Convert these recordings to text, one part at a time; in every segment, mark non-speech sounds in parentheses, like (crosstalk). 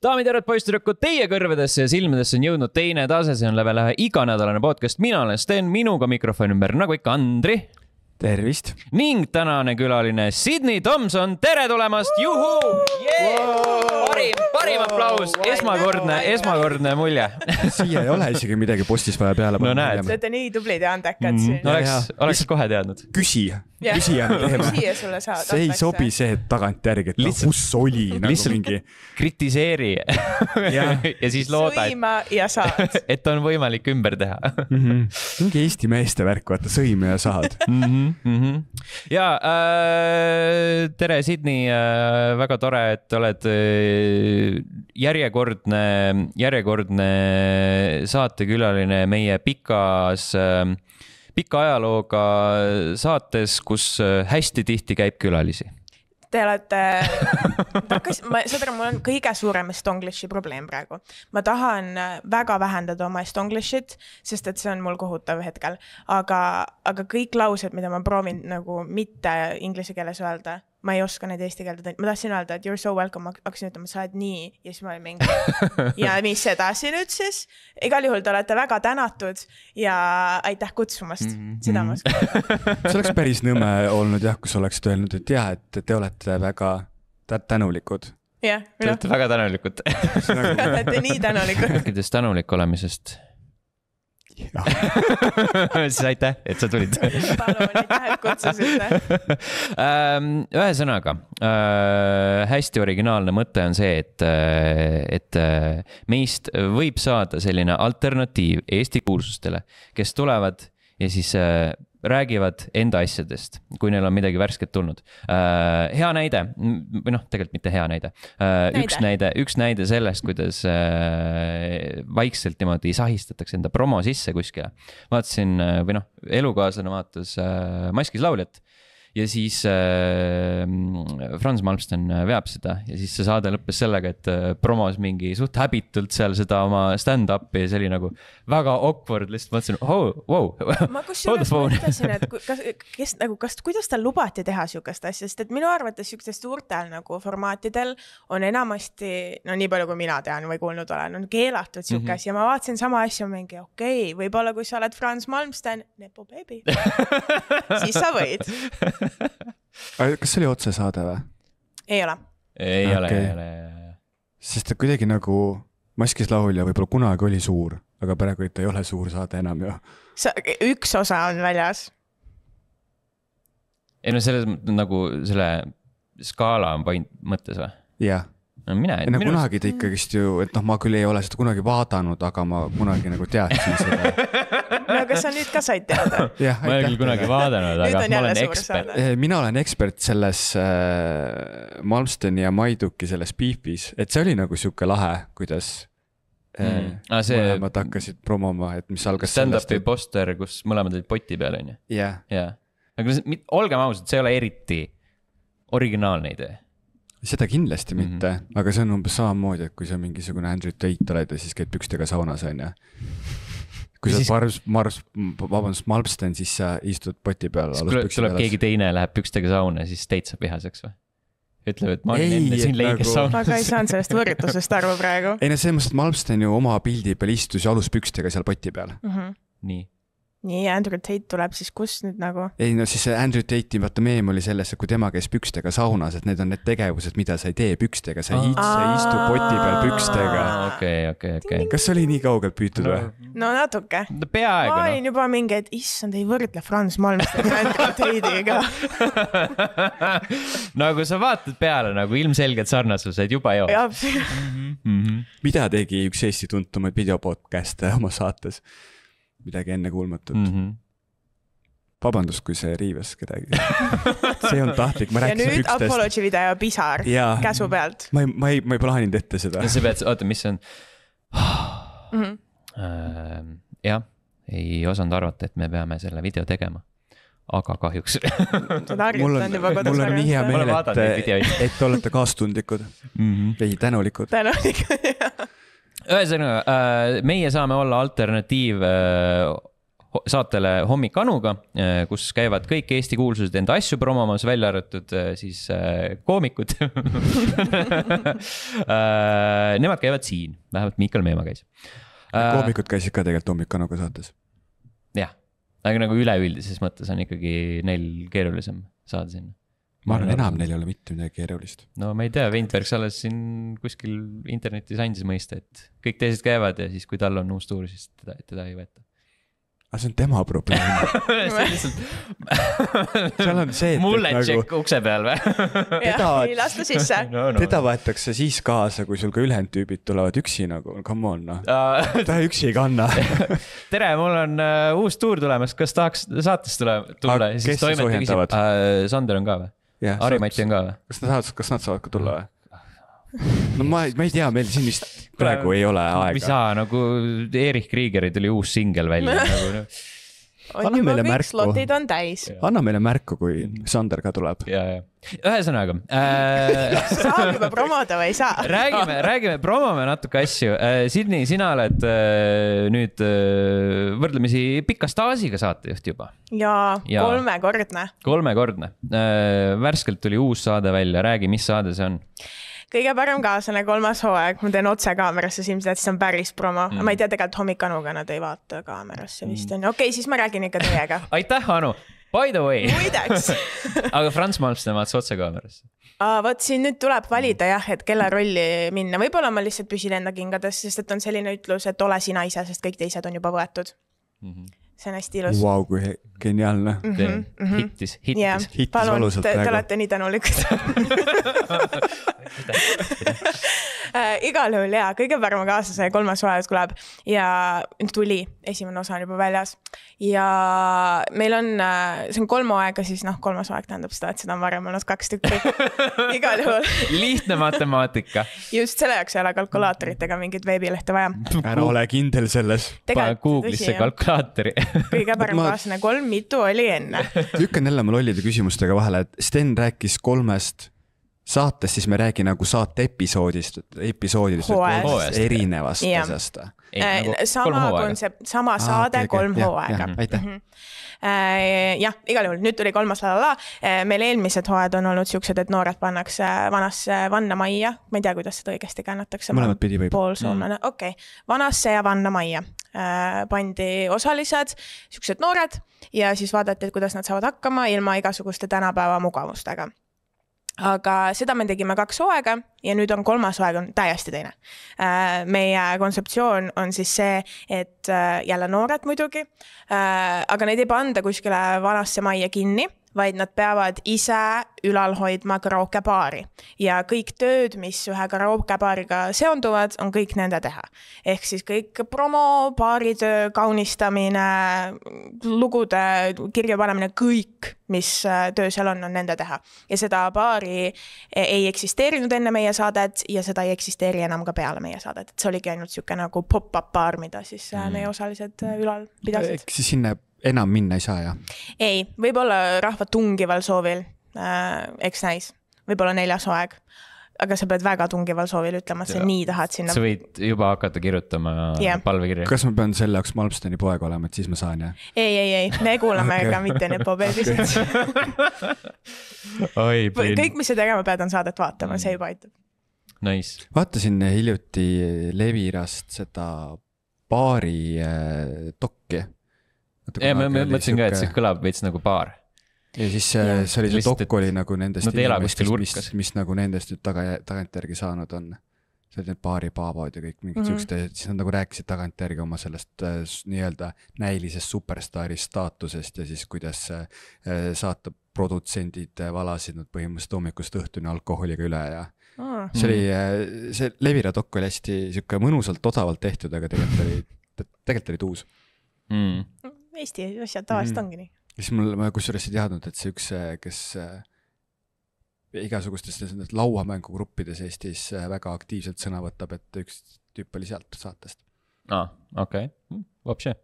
daamid ja härrad, poisssüdrukud, teie kõrvedesse ja silmadesse on jõudnud teine tase, see on Level ühe iganädalane podcast, mina olen Sten, minuga mikrofoni ümber, nagu ikka, Andri. tervist. ning tänane külaline Sydney Tomson, tere tulemast, juhuu yeah!! Parim, parim aplaus, esmakordne, esmakordne mulje siia ei ole isegi midagi postis vaja peale No näed. Te olete nii tublid ja andekad mm, siin. oleks, oleks kohe teadnud. küsija, Jah. küsija on (laughs) teema. siia sulle saad. see ei sobi. see, et tagantjärgi, et noh, Lihtsalt- kus oli nagu lihtsalt mingi. kritiseeri Jah. (laughs) ja siis looda, sõima ja saad. et, et on võimalik ümber teha mingi Eesti meeste värk, vaata, sõime ja saad. (laughs) mm. -hmm, mm -hmm. ja äh, tere, Sydney äh,, väga tore, et oled äh, järjekordne, järjekordne saatekülaline meie pikas pika ajalooga saates, kus hästi tihti käib külalisi. Te olete, hakkas, ma, saad aru, mul on kõige suurem Estonglishi probleem praegu. ma tahan väga vähendada oma Estonglishit, sest et see on mul kohutav hetkel. aga, aga kõik laused, mida ma proovin nagu mitte inglise keeles öelda, ma ei oska neid eesti keelde, ma tahtsin öelda, et you are so welcome, ma hakkasin ütlema, sa oled nii ja siis ma olin mingi. (laughs) ja mis edasi nüüd siis? igal juhul te olete väga tänatud ja aitäh kutsumast mm, -hmm. seda ma (laughs) oskan. see oleks päris nõme olnud jah, kui sa oleksid öelnud, et jah, et te olete väga tä- tänulikud. jah, Te olete väga tänulikud. te olete nii tänulikud. rääkides tänulik olemisest, (laughs) siis aitäh, et sa tulid (laughs) palun, aitäh, et kutsusite. (laughs) Ähm, ühesõnaga äh, hästi originaalne mõte on see, et, et äh, meist võib saada selline alternatiiv Eesti kuulsustele, kes tulevad ja siis äh, räägivad enda asjadest, kui neil on midagi värsket tulnud. hea näide või noh, tegelikult mitte hea näide, näide., üks näide, üks näide sellest, kuidas äh, vaikselt niimoodi sahistatakse enda promo sisse kuskile. vaatasin äh, või noh, elukaaslane vaatas äh, Maskis lauljat ja siis äh, Franz Malmsten veab seda ja siis see saade lõppes sellega, et äh, promos mingi suht häbitult seal seda oma stand-up'i ja see oli nagu väga awkward, lihtsalt mõtlesin oh,, wow, ma kusjuures mõtlesin, et kas, kes nagu, kas, kuidas tal lubati teha sihukest asja, sest et minu arvates sihukestel suurtel nagu formaatidel on enamasti, no nii palju, kui mina tean või kuulnud olen, on keelatud sihuke mm. -hmm. asi ja ma vaatasin sama asja, mingi okei okay,, võib-olla kui sa oled Franz Malmsten, nepo baby, (laughs) siis sa võid. Kas see oli otsesaade või? ei ole. ei ole, Okei. ei ole, ei ole. sest ta kuidagi nagu Maskis laulja võib-olla kunagi oli suur, aga praegu ta ei ole suur saade enam ju. sa, üks osa on väljas. ei no selles mõttes nagu selle skaala on point mõttes või? jah, no mine. ei no kunagi ta ikkagist ju, et noh, ma küll ei ole seda kunagi vaadanud, aga ma kunagi nagu teadsin seda. (laughs) (laughs) no aga sa nüüd ka said teada. (laughs) jah, ma ei ole küll kunagi vaadanud, aga on ma olen ekspert. saade. mina olen ekspert selles äh, Malmsteni ja Maiduki selles beef'is, et see oli nagu sihuke lahe, kuidas äh, Mm. Ah, see- mõlemad hakkasid promoma, et mis algas Stand-up'i poster, kus mõlemad olid poti peal, onju. jah, jaa. aga olgem ausad, see ei ole eriti originaalne idee. seda kindlasti mitte mm, -hmm. aga see on umbes samamoodi, et kui sa mingisugune Andrew Tate oled ja siis käid pükstega saunas, onju. Kui sa oled siis- Mars, Mars, vabandust, Malmsten, siis sa istud poti peal. siis tuleb, tuleb keegi teine, läheb pükstega sauna siis Teit saab vihaseks või? ütleb, et ma olin Ei, enne sind et leigis nagu- saunas. aga ei saanud sellest võrdlusest aru praegu ei no selles mõttes, et Malmsten ju oma pildi peal istus ju aluspükstega seal poti peal. mm. -hmm. nii. nii, Andrew Tate tuleb siis kus nüüd nagu? ei no siis see Andrew Tate'i vaata meem oli selles, et kui tema käis pükstega saunas, et need on need tegevused, mida sa ei tee pükstega, sa ei, ei istu poti peal pükstega. okei, okei, okei. kas see oli nii kaugelt püütud või? no natuke. peaaegu ma noh olin. juba mingi, et issand, ei võrdle Franz Malmsteni Andrew Tate'iga. (laughs) no kui sa vaatad peale nagu ilmselged sarnasused juba ju. jah, mida tegi üks Eesti tuntumaid videopodcast'e oma saates? Midagi ennekuulmatut mm.. -hmm. vabandust, kui see riivas kedagi. (laughs) see ei olnud tahtlik, ma ja rääkisin nüüd pükstest. apology video pisar Jaa. käsu pealt ma ei, ma ei, ma ei plaaninud ette seda ja. sa pead, oota, mis see on? mm. -hmm. Äh, jah, ei osanud arvata, et me peame selle video tegema. aga kahjuks. seda mul on, mul on nii hea meel, et, et te olete kaastundlikud Mhm. või tänulikud. tänulik. ühesõnaga, meie saame olla alternatiiv äh, saatele Hommik Anuga, kus käivad kõik Eesti kuulsused enda asju promomas, välja arvatud äh, siis äh, koomikud (laughs) Äh, Nemad käivad siin, vähemalt Miikal Meemaa käis. koomikud käisid ka tegelikult hommikuanuga saates. jah, aga nagu üleüldises mõttes on ikkagi neil keerulisem saada sinna. Ma arvan, enam neil ei ole mitte midagi keerulist. no ma ei tea, Vindberg alles siin kuskil internetis andis mõista, et kõik teised käivad ja siis, kui tal on uus tuur, siis teda, teda ei võeta. aga see on tema probleem. (laughs) see on lihtsalt (laughs) seal on see, et mulle nagu tšekk ukse peal või? (laughs) jah, ei lasta sisse. no, no. teda võetakse siis kaasa, kui sul ka ülejäänud tüübid tulevad üksi nagu, come on noh. Uh, ta üksi ei kanna. tere, mul on uh, uus tuur tulemas, kas tahaks saatesse tule, tulla kes siis ohjendavad? Uh, Sander on ka või? Harri-Mati on ka või? kas nad saavad, kas nad saavad ka tulla või? no ma, ma ei tea, meil siin vist praegu ei ole ei aega. saa, nagu Erich Kriegeri tuli uus singel välja (laughs) nagu noh. Anna meile märku. slotid on täis. anna meile märku, kui Sander ka tuleb. ja, ja, ühesõnaga äh. (laughs) saab juba promoda või ei saa? (laughs) räägime, räägime, promome natuke asju äh,. Sydney, sina oled äh, nüüd äh, võrdlemisi pika staažiga saatejuht juba, jaa Jaa., kolmekordne. kolmekordne äh,. värskelt tuli uus saade välja, räägi, mis saade see on? Kõige parem kaaslane, kolmas hooaeg, ma teen otse kaamerasse, siis ilmselt see on päris promo mm.. ma ei tea, tegelikult hommikanuga nad ei vaata kaamerasse vist on ju, okei okay,, siis ma räägin ikka teiega. (laughs) aitäh, Anu, by the way. muideks, (laughs) aga Franz Malmsten vaatas otse kaamerasse. vot siin nüüd tuleb valida jah, et kelle rolli minna, võib-olla ma lihtsalt püsin enda kingades, sest et on selline ütlus, et ole sina ise, sest kõik teised on juba võetud. See on hästi ilus. Vau, kui geniaalne. hittis, jah hittis., hittis palun, valusalt te, te praegu. olete nii tänulikud (laughs) äh, igal juhul jaa, kõige parema kaaslase kolmas hooaeg tuleb ja tuli, esimene osa on juba väljas. ja meil on, see on kolm hooaega, siis noh, kolmas hooaeg tähendab seda, et seda on varem olnud kaks tükki. (laughs) igal juhul, lihtne matemaatika. just selle jaoks ei ole kalkulaatorit ega mingit veebilehte vaja. ära ole kindel selles. pane Google'isse. kalkulaatori. Kõige parem Ma- kaaslane kolm, mitu oli enne? lükkan jälle oma lollide küsimustega vahele, et Sten rääkis kolmest saatest, siis me ei räägi nagu saate episoodist, episoodidest, erinevast Jah. asjast. nagu Äh, sama kontsept, sama saade, kolm hooaega. aitäh. Äh, jah, igal juhul nüüd tuli kolmas la la la. meil eelmised hooajad on olnud siuksed, et noored pannakse vanasse vannamajja, ma ei tea, kuidas seda õigesti käännatakse. Mõlemat pidi võib. poolsoomlane, okei okay., vanasse ja vannamajja äh, pandi osalised, siuksed noored ja siis vaadati, et kuidas nad saavad hakkama ilma igasuguste tänapäeva mugavustega aga seda me tegime kaks hooaega ja nüüd on kolmas hooaeg on täiesti teine. meie kontseptsioon on siis see, et äh, jälle noored muidugi, aga neid ei panda kuskile vanasse majja kinni, vaid nad peavad ise ülal hoidma karookebaari ja kõik tööd, mis ühe karookebaariga seonduvad, on kõik nende teha. ehk siis kõik promo, baaritöö, kaunistamine, lugude kirjapanemine, kõik, mis äh, töö seal on, on nende teha. ja seda baari ei eksisteerinud enne meie saadet ja seda ei eksisteeri enam ka peale meie saadet, et see oligi ainult niisugune nagu pop-up baar, mida siis mm. meie osalised äh, ülal pidasid. ehk siis sinna enam minna ei saa, jah? ei, võib-olla rahva tungival soovil äh,, eks näis, võib-olla neljas hooaeg. aga sa pead väga tungival soovil ütlema, et sa Jaa. nii tahad sinna sa. võid juba hakata kirjutama Jah. palvekirja. kas ma pean selle jaoks Malmsteni poeg olema, et siis ma saan, jah? ei, ei, ei, me kuulame (laughs) Okei. ka mitte Nepo beebisid. oi, kõik, mis sa tegema pead, on saadet vaatama, see juba aitab. nice. vaatasin hiljuti Levirast seda baari äh, dokki. Ja ma mõtlesin ka, et see kõlab veits nagu baar. ja siis äh, Jah. see oli, see dokk oli nagu nendest ei ela kuskil mis mis nagu nendest nüüd taga, tagantjärgi saanud on. see olid need baaripaabad ja kõik mingid mm Mhm. -hmm. siuksed, siis nad nagu rääkisid tagantjärgi oma sellest äh, nii-öelda näilisest superstaari staatusest ja siis kuidas äh, saate produtsendid äh, valasid nad põhimõtteliselt hommikust õhtuni alkoholiga üle ja see oli, see Levira dokk oli hästi sihuke mõnusalt odavalt tehtud, aga tegelikult oli, tegelikult oli tuus. Mm. Eesti asjad tavaliselt Mhm. ongi nii. ja siis mul, ma kusjuures ei teadnud, et see üks, kes äh, igasugustes nendes lauamängugruppides Eestis äh, väga aktiivselt sõna võtab, et üks tüüp oli sealt saatest. aa, okei, vapše.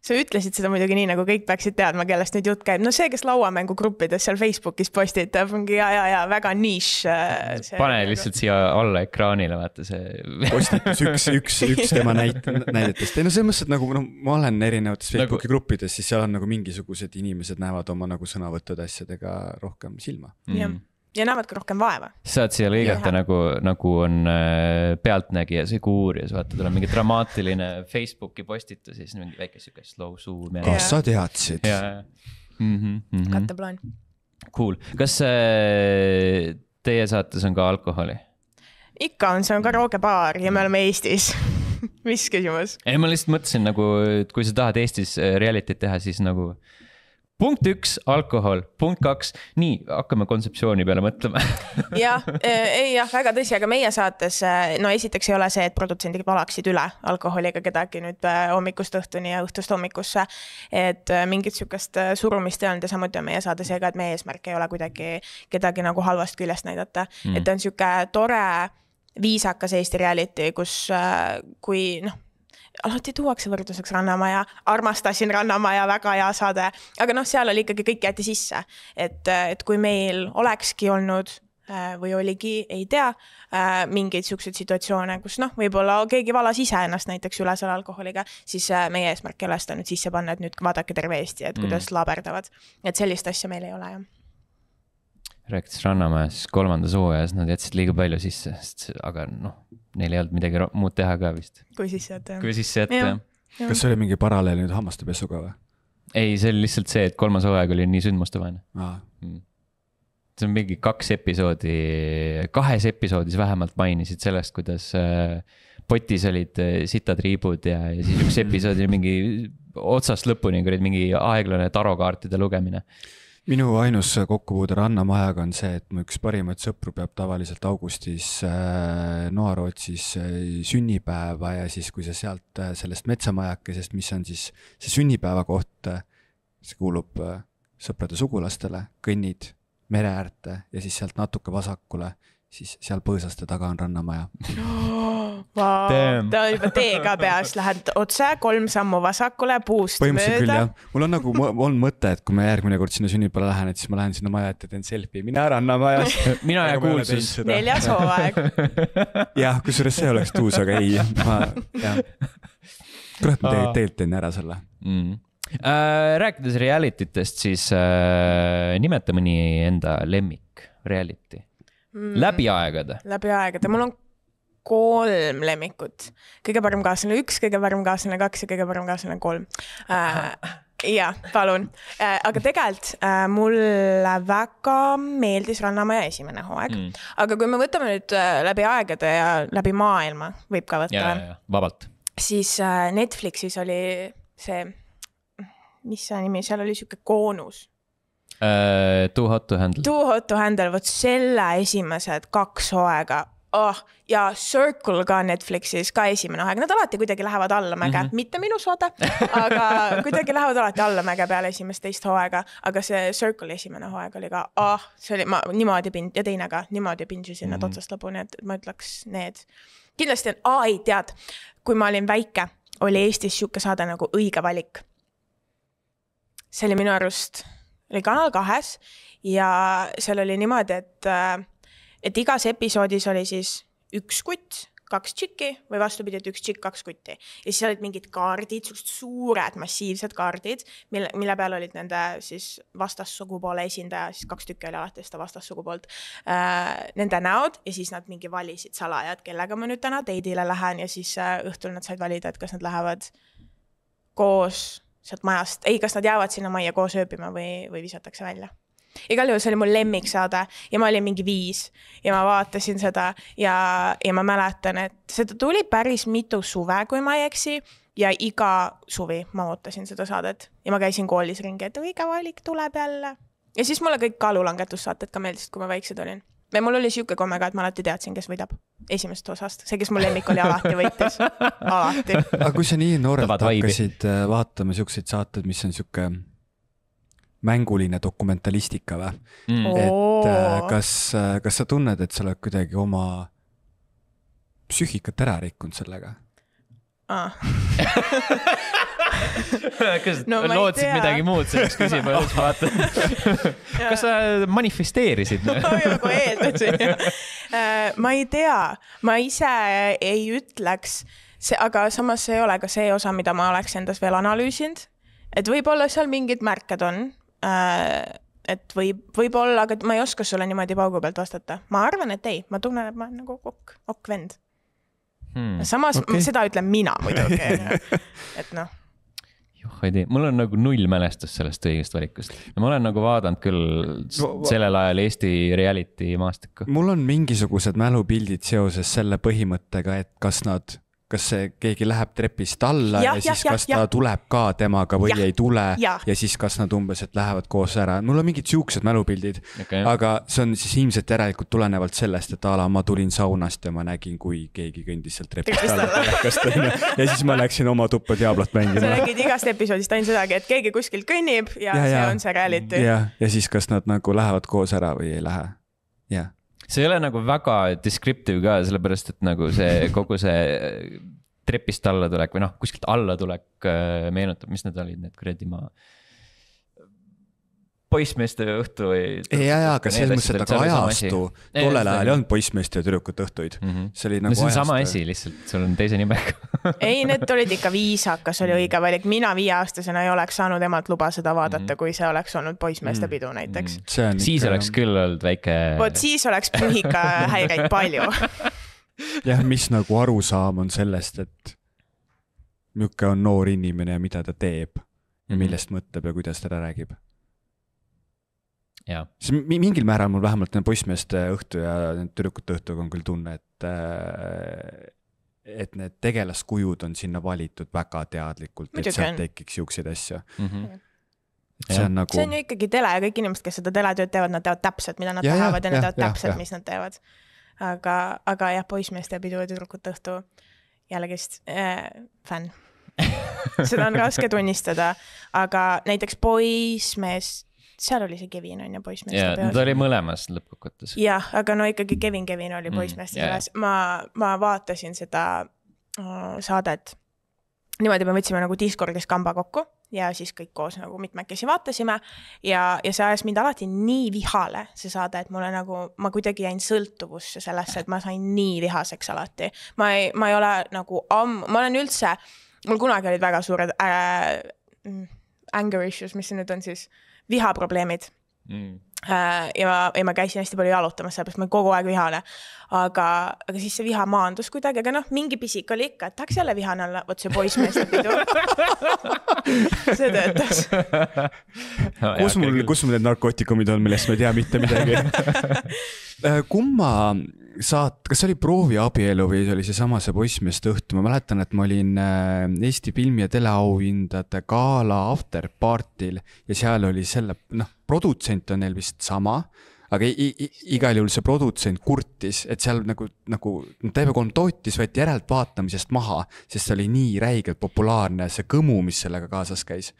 Sa ütlesid seda muidugi nii, nagu kõik peaksid teadma, kellest nüüd jutt käib. no see, kes lauamängugruppides seal Facebookis postitab, ongi ja, ja, ja väga nišš. Äh, pane lihtsalt siia alla ekraanile, vaata see. postitus üks, üks, üks tema näit-, näidetest. ei no selles mõttes, et nagu noh, ma olen erinevates nagu- Facebooki nagu... gruppides, siis seal on nagu mingisugused inimesed näevad oma nagu sõnavõttude asjadega rohkem silma mm.. jah ja näevad ka rohkem vaeva. saad siia lõigata nagu, nagu on äh, Pealtnägija see kuurjas, vaata, tal on mingi dramaatiline Facebooki postitus ja siis mingi väike sihuke slow zoom. kas sa teadsid? Mm -hmm, mm -hmm. katteplaan. Cool, kas äh, teie saates on ka alkoholi? ikka on, see on karookebaar ja me oleme Eestis (laughs) mis küsimus? ei, ma lihtsalt mõtlesin nagu, et kui sa tahad Eestis äh, reality't teha, siis nagu punkt üks, alkohol, punkt kaks, nii, hakkame kontseptsiooni peale mõtlema (laughs) jah, eh, ei jah, väga tõsi, aga meie saates, eh, no esiteks ei ole see, et produtsendid valaksid üle alkoholiga kedagi nüüd eh, hommikust õhtuni ja õhtust hommikusse. et mingit sihukest surumist ei olnud ja samuti on meie saade seega, et meie eesmärk ei ole kuidagi kedagi nagu halvast küljest näidata mm., et ta on sihuke tore viisakas Eesti reality, kus kui noh alati tuuakse võrdluseks Rannamaja, armastasin Rannamaja, väga hea saade, aga noh, seal oli ikkagi kõik jäeti sisse. et, et kui meil olekski olnud äh, või oligi, ei tea, äh, mingeid siukseid situatsioone, kus noh, võib-olla keegi valas ise ennast näiteks üle selle alkoholiga, siis äh, meie eesmärk ei ole seda nüüd sisse panna, et nüüd vaadake terve Eesti, et kuidas mm. laberdavad. et sellist asja meil ei ole, jah rääkides Rannamajas, kolmandas hooajas nad jätsid liiga palju sisse, sest aga noh, neil ei olnud midagi muud teha ka vist. kui sisse jätta, jah. kui sisse jätta, jah. kas see oli mingi paralleel nüüd hammaste pesuga või? ei, see oli lihtsalt see, et kolmas hooaeg oli nii sündmustevaene mm.. see on mingi kaks episoodi, kahes episoodis vähemalt mainisid sellest, kuidas äh, potis olid äh, sitad riibud ja, ja siis üks episood oli mingi otsast lõpuni, kui olid mingi aeglane tarokaartide lugemine minu ainus kokkupuude Rannamajaga on see, et mu üks parimaid sõpru peab tavaliselt augustis äh, Noarootsis äh, sünnipäeva ja siis, kui sa sealt äh, sellest metsamajakesest, mis on siis see sünnipäevakoht äh,, see kuulub äh, sõprade sugulastele, kõnnid mere äärde ja siis sealt natuke vasakule siis seal põõsaste taga on Rannamaja. (gasps) Wow. ta on juba teega peas, lähed otse kolm sammu vasakule puust põhimõtteliselt mööda. küll jah, mul on nagu on mõte, et kui ma järgmine kord sinna sünnipäevale lähen, et siis ma lähen sinna maja ette, teen selfie, mine Rannamajas (laughs) mina ja kuulsus. neljas hooaeg. (laughs) jah, kusjuures see oleks tuus, aga ei, ma jah. kurat, ma tegelikult teen ära selle mm. Äh, rääkides reality test, siis äh, nimeta mõni enda lemmik reality mm.. läbi aegade? läbi aegade, mul on kolm lemmikut. kõige parem kaaslane üks, kõige parem kaaslane kaks ja kõige parem kaaslane kolm äh,. ja, palun äh,. aga tegelikult äh, mulle väga meeldis Rannamaja esimene hooaeg mm., aga kui me võtame nüüd äh, läbi aegade ja läbi maailma, võib ka võtta. vabalt. siis äh, Netflixis oli see, mis see nimi, seal oli sihuke koonus uh,. Too hot to handle. Too hot to handle, vot selle esimesed kaks hooaega oh, ja Circle ka Netflixis, ka esimene hooaeg, nad alati kuidagi lähevad allamäge mm, -hmm. mitte minu saade, aga (laughs) kuidagi lähevad alati allamäge peale esimest teist hooaega, aga see Circle esimene hooaeg oli ka, ah oh,, see oli, ma niimoodi pind- ja teine ka, niimoodi pinžisin mm -hmm. nad mhm. otsast lõpuni, et ma ütleks need. kindlasti on, aa ei, tead, kui ma olin väike, oli Eestis sihuke saade nagu Õige valik. see oli minu arust oli Kanal kahes ja seal oli niimoodi, et, äh, et igas episoodis oli siis üks kutt, kaks tšikki või vastupidi, et üks tšikk, kaks kutti. ja siis olid mingid kaardid, siuksed suured massiivsed kaardid, mille, mille peal olid nende siis vastassugupoole esindaja, siis kaks tükki oli alati seda vastassugupoolt äh,, nende näod ja siis nad mingi valisid salaja, et kellega ma nüüd täna date'ile lähen ja siis äh, õhtul nad said valida, et kas nad lähevad koos sealt majast, ei, kas nad jäävad sinna majja koos ööbima või, või visatakse välja. Igal juhul see oli mu lemmiksaade ja ma olin mingi viis ja ma vaatasin seda ja, ja ma mäletan, et seda tuli päris mitu suve, kui ma ei eksi ja iga suvi ma ootasin seda saadet ja ma käisin koolis ringi, et õige valik tuleb jälle. ja siis mulle kõik kaalulangetussaated ka meeldisid, kui ma väiksed olin või mul oli sihuke komme ka, et ma alati teadsin, kes võidab esimesest osast, see, kes mu lemmik oli, alati võitis, (laughs) alati. aga kui sa nii noorelt hakkasid äh, vaatama siukseid saateid, mis on sihuke mänguline dokumentalistika või mm.? et äh, kas, äh, kas sa tunned, et sa oled kuidagi oma psüühikat ära rikkunud sellega ah. (laughs) kas No no, ma ei lootsid tea. midagi muud selles küsimuses, vaata. (laughs) kas sa manifesteerisid? (laughs) ma nagu eeldasin. ma ei tea, ma ise ei ütleks, see, aga samas see ei ole ka see osa, mida ma oleks endas veel analüüsinud. et võib-olla seal mingid märked on. Et võib, võib-olla, aga ma ei oska sulle niimoodi paugu pealt vastata. ma arvan, et ei, ma tunnen, et ma olen nagu ok, ok vend. Hmm. samas Okei. okay. seda ütlen mina muidugi, (laughs) et noh, joh, ei tea, mul on nagu null mälestust sellest õigest valikust. ma olen nagu vaadanud küll sellel ajal Eesti reality maastikku. mul on mingisugused mälupildid seoses selle põhimõttega, et kas nad, kas see keegi läheb trepist alla ja, ja siis jah, kas jah, ta jah. tuleb ka temaga või Jah, ei tule jah. ja siis kas nad umbes, et lähevad koos ära, mul on mingid siuksed mälupildid Okei. aga see on siis ilmselt järelikult tulenevalt sellest, et a la ma tulin saunast ja ma nägin, kui keegi kõndis sealt trepist alla telekast onju ja siis ma läksin oma tuppa Diablot sa mängima. nägid igast episoodist ainult sedagi, et keegi kuskilt kõnnib ja, ja see on see reality. jah, ja siis kas nad nagu lähevad koos ära või ei lähe, jah. See ei ole nagu väga descriptive ka, sellepärast et nagu see (laughs) kogu see äh, trepist alla tulek või noh, kuskilt alla tulek äh, meenutab, mis need olid, need kuradi maa. Poissmeeste õhtu või. ja, ja, aga selles mõttes, et aga ajastu, tollel ajal ei olnud poissmeeste ja tüdrukute õhtuid mm. -hmm. see oli no nagu see on sama ajastu- asi, lihtsalt sul on teise nimega (laughs) ei, need olid ikka viisakas oli õige valik, mina viieaastasena ei oleks saanud emalt luba seda vaadata mm, Mhm. -hmm. kui see oleks olnud poissmeeste Mm. pidu näiteks mm. see on siis ikka- oleks küll olnud väike. vot siis oleks psüühikahäireid palju. (laughs) jah, mis nagu arusaam on sellest, et milline on noor inimene ja mida ta teeb ja Mhm. millest mõtleb ja kuidas ta räägib. Siis mi- mingil määral mul vähemalt poissmeeste õhtu ja tüdrukute õhtuga on küll tunne, et äh, et need tegelaskujud on sinna valitud väga teadlikult, et sealt tekiks siukseid asju. Mhm. et see on nagu see on ju ikkagi tele ja kõik inimesed, kes seda teletööd teevad, nad teavad täpselt, mida nad Ja, tahavad ja, ja nad teavad ja, täpselt mis nad teevad. aga, aga jah, poissmeeste pidu ja tüdrukute õhtu jällegist äh, fänn. (laughs) seda on raske tunnistada, aga näiteks poissmees, seal oli see Kevin on ju poissmeeste jaa, peos ta oli mõlemas lõppkokkuvõttes. jah, aga no ikkagi Kevin, Kevin oli Mm, poissmeeste jaa, selles, ma, ma vaatasin seda äh, saadet. Niimoodi, me võtsime nagu Discordis kamba kokku ja siis kõik koos nagu mitmekesi vaatasime. Ja, ja see ajas mind alati nii vihale, see saade, et mulle nagu, ma kuidagi jäin sõltuvusse sellesse, et ma sain nii vihaseks alati. ma ei, ma ei ole nagu ammu, ma olen üldse, mul kunagi olid väga suured äh, mm, anger issues, mis see nüüd on siis, vihaprobleemid Mm. Äh, ja ma, ja ma käisin hästi palju jalutamas, sellepärast ma olin kogu aeg vihane. aga, aga siis see viha maandus kuidagi, aga noh, mingi pisik oli ikka, et tahaks jälle vihane olla, vot see poissmeeste pidu. (laughs) see töötas. kus mul, kus mul need narkootikumid on, millest ma ei tea mitte midagi? (laughs) kumma saat-, kas see oli prooviabielu või oli seesama see poissmeeste õhtu, ma mäletan, et ma olin äh, Eesti filmi ja teleauhindade gala afterparty'l ja seal oli selle, noh, produtsent on neil vist sama aga igal juhul see produtsent kurtis, et seal nagu, nagu TV3 tootis võeti järeltvaatamisest maha, sest see oli nii räigelt populaarne, see kõmu, mis sellega kaasas käis.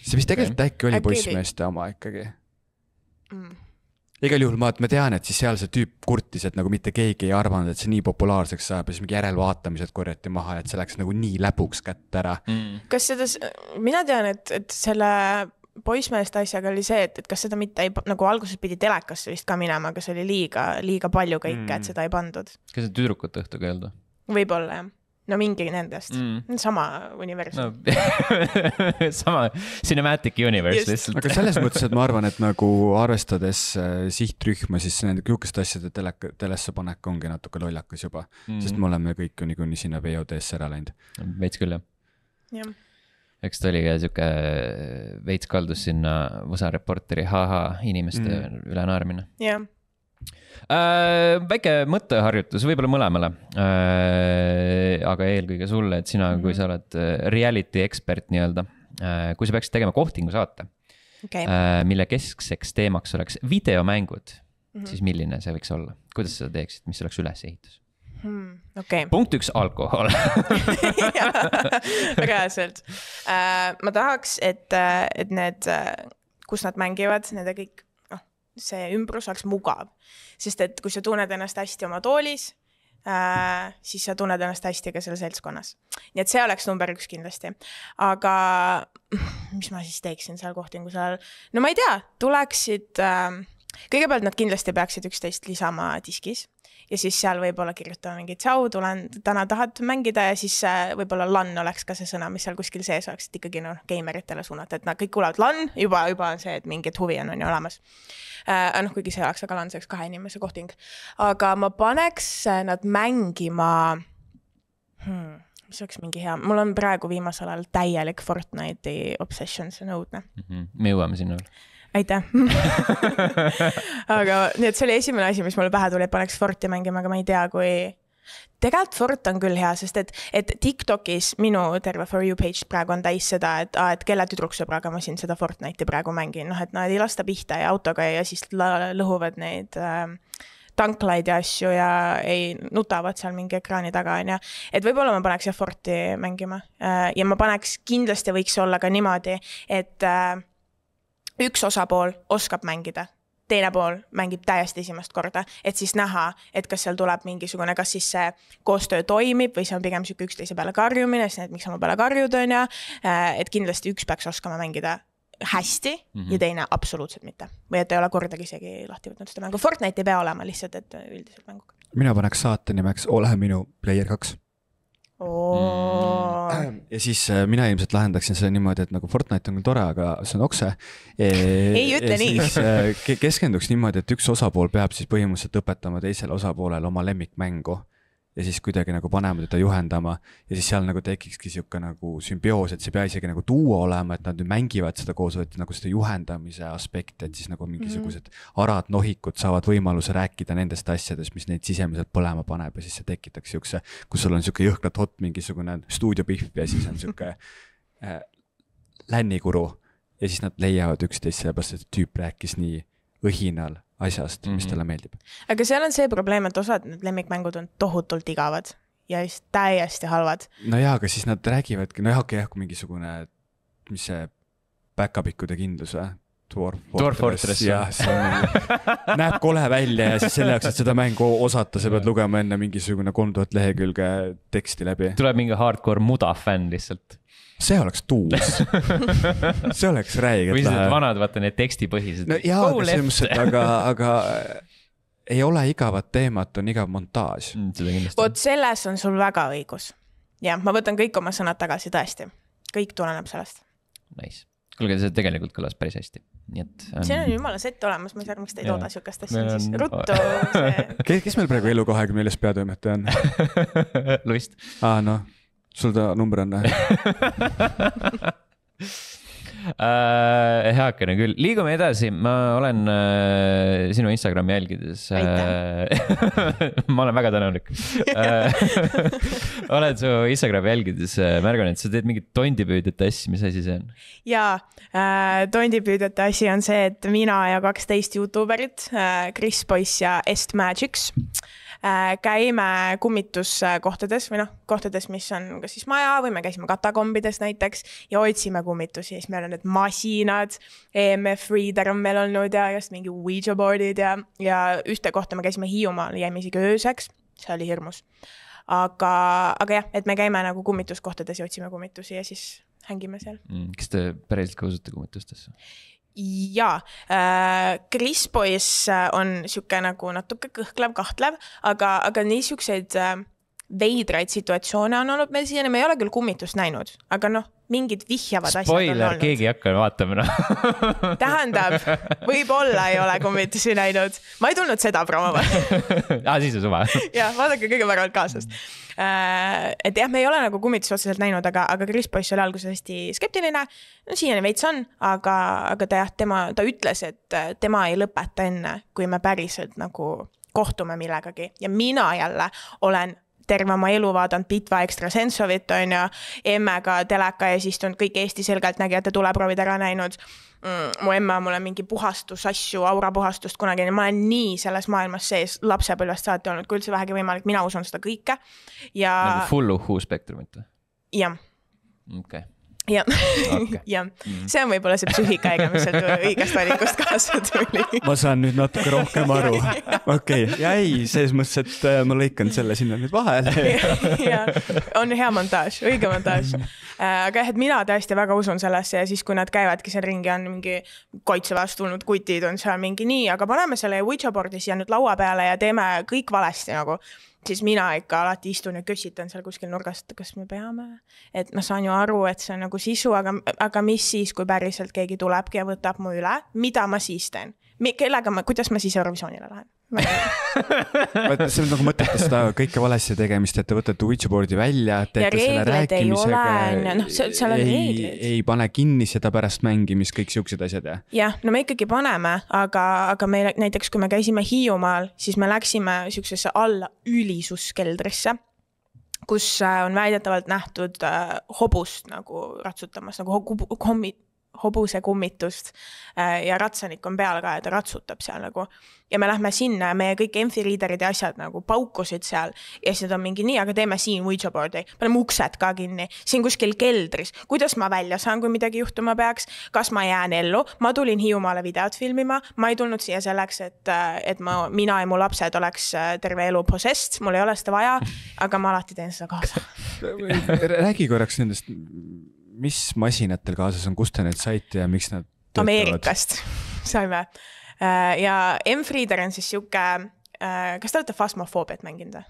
see vist tegelikult oli Äkki oli. poissmeeste oma ikkagi. Mm. igal juhul ma, ma tean, et siis seal see tüüp kurtis, et nagu mitte keegi ei arvanud, et see nii populaarseks saab ja siis mingi järelvaatamised korjati maha ja et see läks nagu nii läbuks kätte ära. Mm. kas seda, mina tean, et, et selle poissmeeste asjaga oli see, et, et kas seda mitte ei, nagu alguses pidi telekasse vist ka minema, aga see oli liiga, liiga palju kõike mm., et seda ei pandud. kas see tüdrukute õhtuga ei olnud võib-olla jah, no mingi nendest mm., sama universum no (laughs) sama cinematic universe Just. lihtsalt. aga selles mõttes, et ma arvan, et nagu arvestades äh, sihtrühma, siis nende niisuguste asjade teleka, telesse panek ongi natuke lollakas juba mm., sest me oleme kõik ju niikuinii sinna VOD-sse ära läinud. veits küll jah, jah, eks ta oli ka sihuke veits kaldus sinna Võsa Reporteri ha-ha inimeste Mm. üle naermine jah, äh,. väike mõtteharjutus võib-olla mõlemale äh,. aga eelkõige sulle, et sina mm, -hmm. kui sa oled äh, reality ekspert nii-öelda äh,, kui sa peaksid tegema kohtingusaate okei, äh,, mille keskseks teemaks oleks videomängud mm, Mhm. -hmm. siis milline see võiks olla, kuidas sa seda teeksid, mis oleks ülesehitus? Hmm, okei. punkt üks, alkohol (laughs) reaalselt. ma tahaks, et, et need, kus nad mängivad, nende kõik, noh, see ümbrus oleks mugav. sest et kui sa tunned ennast hästi oma toolis, äh, siis sa tunned ennast hästi ka seal seltskonnas. nii et see oleks number üks kindlasti. aga mis ma siis teeksin seal kohtinguse ajal? no ma ei tea, tuleksid äh,, kõigepealt nad kindlasti peaksid üksteist lisama diskis ja siis seal võib-olla kirjutama mingi tšau, tulen, täna tahad mängida ja siis äh, võib-olla LAN oleks ka see sõna, mis seal kuskil sees oleks, et ikkagi noh, geimeritele suunata, et nad kõik kuulevad LAN, juba, juba on see, et mingit huvi on, on ju olemas äh,. noh, kuigi see oleks väga LAN, see oleks kahe inimese kohting. aga ma paneks äh, nad mängima hmm, mis oleks mingi hea, mul on praegu viimasel ajal täielik Fortnite'i obsession, see on õudne mm. -hmm. me jõuame sinna veel aitäh (laughs) aga nii, et see oli esimene asi, mis mulle pähe tuli, et paneks Forti mängima, aga ma ei tea, kui. tegelikult Fort on küll hea, sest et, et Tiktokis minu terve For You page praegu on täis seda, et aa, et kelle tüdruksõbraga ma siin seda Fortnite'i praegu mängin, noh, et nad ei lasta pihta ja autoga ja siis lõhuvad neid äh, tanklaid ja asju ja ei, nutavad seal mingi ekraani taga, on ju. et võib-olla ma paneks jah Forti mängima äh, ja ma paneks, kindlasti võiks olla ka niimoodi, et äh, üks osapool oskab mängida, teine pool mängib täiesti esimest korda, et siis näha, et kas seal tuleb mingisugune, kas siis see koostöö toimib või see on pigem sihuke üksteise peale karjumine, siis need, miks sa mu peale karjud, on ju. Äh, et kindlasti üks peaks oskama mängida hästi mm -hmm. ja teine absoluutselt mitte. või et ei ole kordagi isegi lahti võtnud seda mängu, Fortnite ei pea olema lihtsalt, et üldiselt mänguga. mina paneks saate nimeks Ole minu player kaks Oh. (clears throat) ja siis äh, mina ilmselt lahendaksin selle niimoodi, et nagu Fortnite on küll tore, aga see on okse e. ei ütle nii. Äh, keskenduks niimoodi, et üks osapool peab siis põhimõtteliselt õpetama teisele osapoolele oma lemmikmängu ja siis kuidagi nagu panema teda juhendama ja siis seal nagu tekikski sihuke nagu sümbioos, et see ei pea isegi nagu duo olema, et nad nüüd mängivad seda koos, vaid nagu seda juhendamise aspekti, et siis nagu mingisugused mm -hmm. arad, nohikud saavad võimaluse rääkida nendest asjadest, mis neid sisemiselt põlema paneb ja siis see tekitaks siukse, kus sul on sihuke jõhkralt hot mingisugune stuudiopihv ja siis on sihuke äh, lännikuru ja siis nad leiavad üksteist, sellepärast et tüüp rääkis nii õhinal asjast mm, -hmm. mis mhm. talle meeldib. aga seal on see probleem, et osad need lemmikmängud on tohutult igavad ja just täiesti halvad. no jaa, aga siis nad räägivadki, nojah, okei okay,, jah, kui mingisugune, mis see päkapikkude kindlus või? Dwarf Fortress, Dwarf Fortress, jah, see on, näeb kole välja ja siis selle jaoks, et seda mängu osata, sa pead lugema enne mingisugune kolm tuhat lehekülge teksti läbi. tuleb mingi hardcore muda fänn lihtsalt see oleks tuus see oleks räigelt lahe. või siis need vanad, vaata need tekstipõhised. no jaa, aga selles mõttes, et aga, aga äh, ei ole igavat teemat, on igav montaaž mm,. vot selles on sul väga õigus. jah, ma võtan kõik oma sõnad tagasi, tõesti. kõik tuleneb sellest. Nice. kuulge, see tegelikult kõlas päris hästi, nii et um.... siin on jumala sett olemas, ma ei saa aru, miks te ei tooda siukest asja on... siis, ruttu see... kes, kes meil praegu Elu24 peatoimetaja on (laughs) Lust. aa, noh sul ta number on (laughs) äh,? heakene küll, liigume edasi, ma olen äh, sinu Instagrami jälgides äh,. (laughs) ma olen väga tänulik äh, (laughs) olen su Instagrami jälgides äh, märganud, et sa teed mingit tondipüüdjate asja, mis asi see on? jaa äh,, tondipüüdjate asi on see, et mina ja kaksteist Youtube erit äh,, Kris Poiss ja Est Magics Äh, käime kummituskohtades või noh, kohtades, mis on kas siis maja või me käisime katakombides näiteks ja otsime kummitusi, siis meil on need masinad, EMF reader on meil olnud ja just mingi Ouija board'id ja, ja ühte kohta me käisime Hiiumaal, jäime isegi ööseks, see oli hirmus. aga, aga jah, et me käime nagu kummituskohtades ja otsime kummitusi ja siis hängime seal mm,. kas te päriselt ka usute kummitustesse? Jaa. Äh,, Chris Boys äh, on sihuke nagu natuke kõhklev, kahtlev, aga, aga niisuguseid äh, veidraid situatsioone on olnud meil siiani, me ei ole küll kummitust näinud, aga noh, mingid vihjavad asjad on olnud. keegi ei hakka vaatama noh tähendab, võib-olla ei ole kummitusi näinud, ma ei tulnud seda promoma aa, (laughs) siis on suva (laughs) jah, vaadake kõige paremalt kaasast äh,. et jah, me ei ole nagu kummitusi otseselt näinud, aga, aga Kris Boyce oli alguses hästi skeptiline. no siiani veits on, aga, aga ta jah, tema, ta ütles, et tema ei lõpeta enne, kui me päriselt nagu kohtume millegagi ja mina jälle olen terve oma elu vaadanud Bitva Extrasensovit, on ju, emmega teleka ees istunud, kõik Eesti selgeltnägijate tuleproovid ära näinud mm,. mu emme on mulle mingi puhastusasju, aurapuhastust kunagi, ma olen nii selles maailmas sees lapsepõlvest saati olnud, kui üldse vähegi võimalik, mina usun seda kõike ja. nagu full uhuu spektrumit või? jah. okei okay jah Okei. jah, Mm. see on võib-olla see psüühikahäire, mis sealt õigest valikust kaasa tuli. ma saan nüüd natuke rohkem aru. okei okay., ja ei, selles mõttes, et äh, ma lõikan selle sinna nüüd vahele. (laughs) ja on hea montaaž, õige montaaž. aga jah, et mina tõesti väga usun sellesse ja siis, kui nad käivadki seal ringi, on mingi kaitseväest tulnud kutid on seal mingi nii, aga paneme selle Ouija board'i siia nüüd laua peale ja teeme kõik valesti nagu siis mina ikka alati istun ja kössitan seal kuskil nurgas, et kas me peame, et ma saan ju aru, et see on nagu sisu, aga, aga mis siis, kui päriselt keegi tulebki ja võtab mu üle, mida ma siis teen? kellega ma, kuidas ma siis Eurovisioonile lähen? (laughs) vaata, see on nagu mõtete seda kõike valesti tegemist, et te võtate Ouija board'i välja, teete selle rääkimisega noh, seal- on ei, reeglid. ei pane kinni seda pärast mängimist, kõik siuksed asjad ja. jah, no me ikkagi paneme, aga, aga meil näiteks, kui me käisime Hiiumaal, siis me läksime siuksesse alla ülisuskeldrisse, kus äh, on väidetavalt nähtud äh, hobust nagu ratsutamas nagu hobu- kommi-, hobuse kummitust äh, ja ratsanik on peal ka ja ta ratsutab seal nagu. ja me lähme sinna ja meie kõik Enfi riiderid ja asjad nagu paukusid seal ja siis nad on mingi nii, aga teeme siin Ouija board'i, paneme uksed ka kinni, siin kuskil keldris, kuidas ma välja saan, kui midagi juhtuma peaks, kas ma jään ellu, ma tulin Hiiumaale videot filmima, ma ei tulnud siia selleks, et, et ma, mina ja mu lapsed oleks äh, terve elu possessed, mul ei ole seda vaja, aga ma alati teen seda kaasa. (laughs) räägi korraks nendest, mis masinad teil kaasas on, kust te need saite ja miks nad töötavad? Ameerikast (laughs) saime. ja M-Freeder on siis sihuke, kas te olete Phasmophoobiat mänginud või?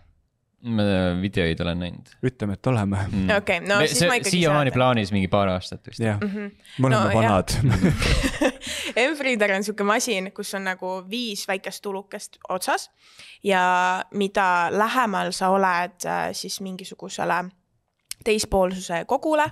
ma videoid olen näinud ütleme, et oleme. mm.. Okei, no siis ma ikkagi siiamaani plaanis mingi paar aastat vist. jah, Mhm. me oleme No, vanad. (laughs) M-Freeder on sihuke masin, kus on nagu viis väikest tulukest otsas ja mida lähemal sa oled äh, siis mingisugusele teispoolsuse kogule,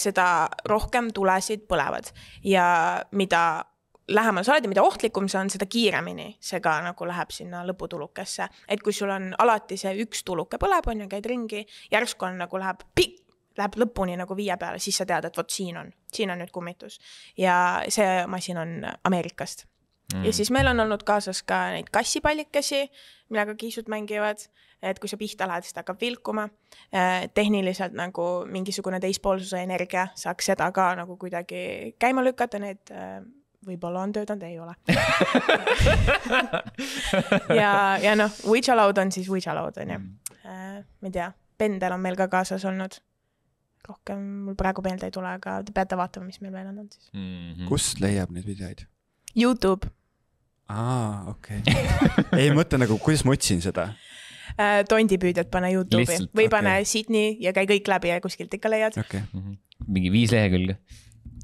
seda rohkem tulesid põlevad ja mida lähemal sa oled ja mida ohtlikum see on, seda kiiremini see ka nagu läheb sinna lõputulukesse. et kui sul on alati see üks tuluke põleb, on ju, käid ringi, järsku on nagu läheb pikk, läheb lõpuni nagu viie peale, siis sa tead, et vot siin on, siin on nüüd kummitus. ja see masin on Ameerikast mm.. ja siis meil on olnud kaasas ka neid kassipallikesi, millega kiisud mängivad, et kui sa pihta lähed, siis ta hakkab vilkuma. tehniliselt nagu mingisugune teispoolsuse energia saaks seda ka nagu kuidagi käima lükata, need äh, võib-olla on töötanud, ei ole. (laughs) ja, ja noh, Ouija laud on siis Ouija laud on ju. ma ei tea, pendel on meil ka kaasas olnud. rohkem mul praegu meelde ei tule, aga te peate vaatama, mis meil veel on olnud siis. -hmm. kust leiab neid videoid? Youtube aa, okei okay.. ei, mõtle nagu, kuidas ma otsin seda? äh,, tondipüüdjad pane Youtube'i Lihtsalt, või okei. pane Sydney ja käi kõik läbi ja kuskilt ikka leiad okei okay., Mhm. mingi viis lehekülge.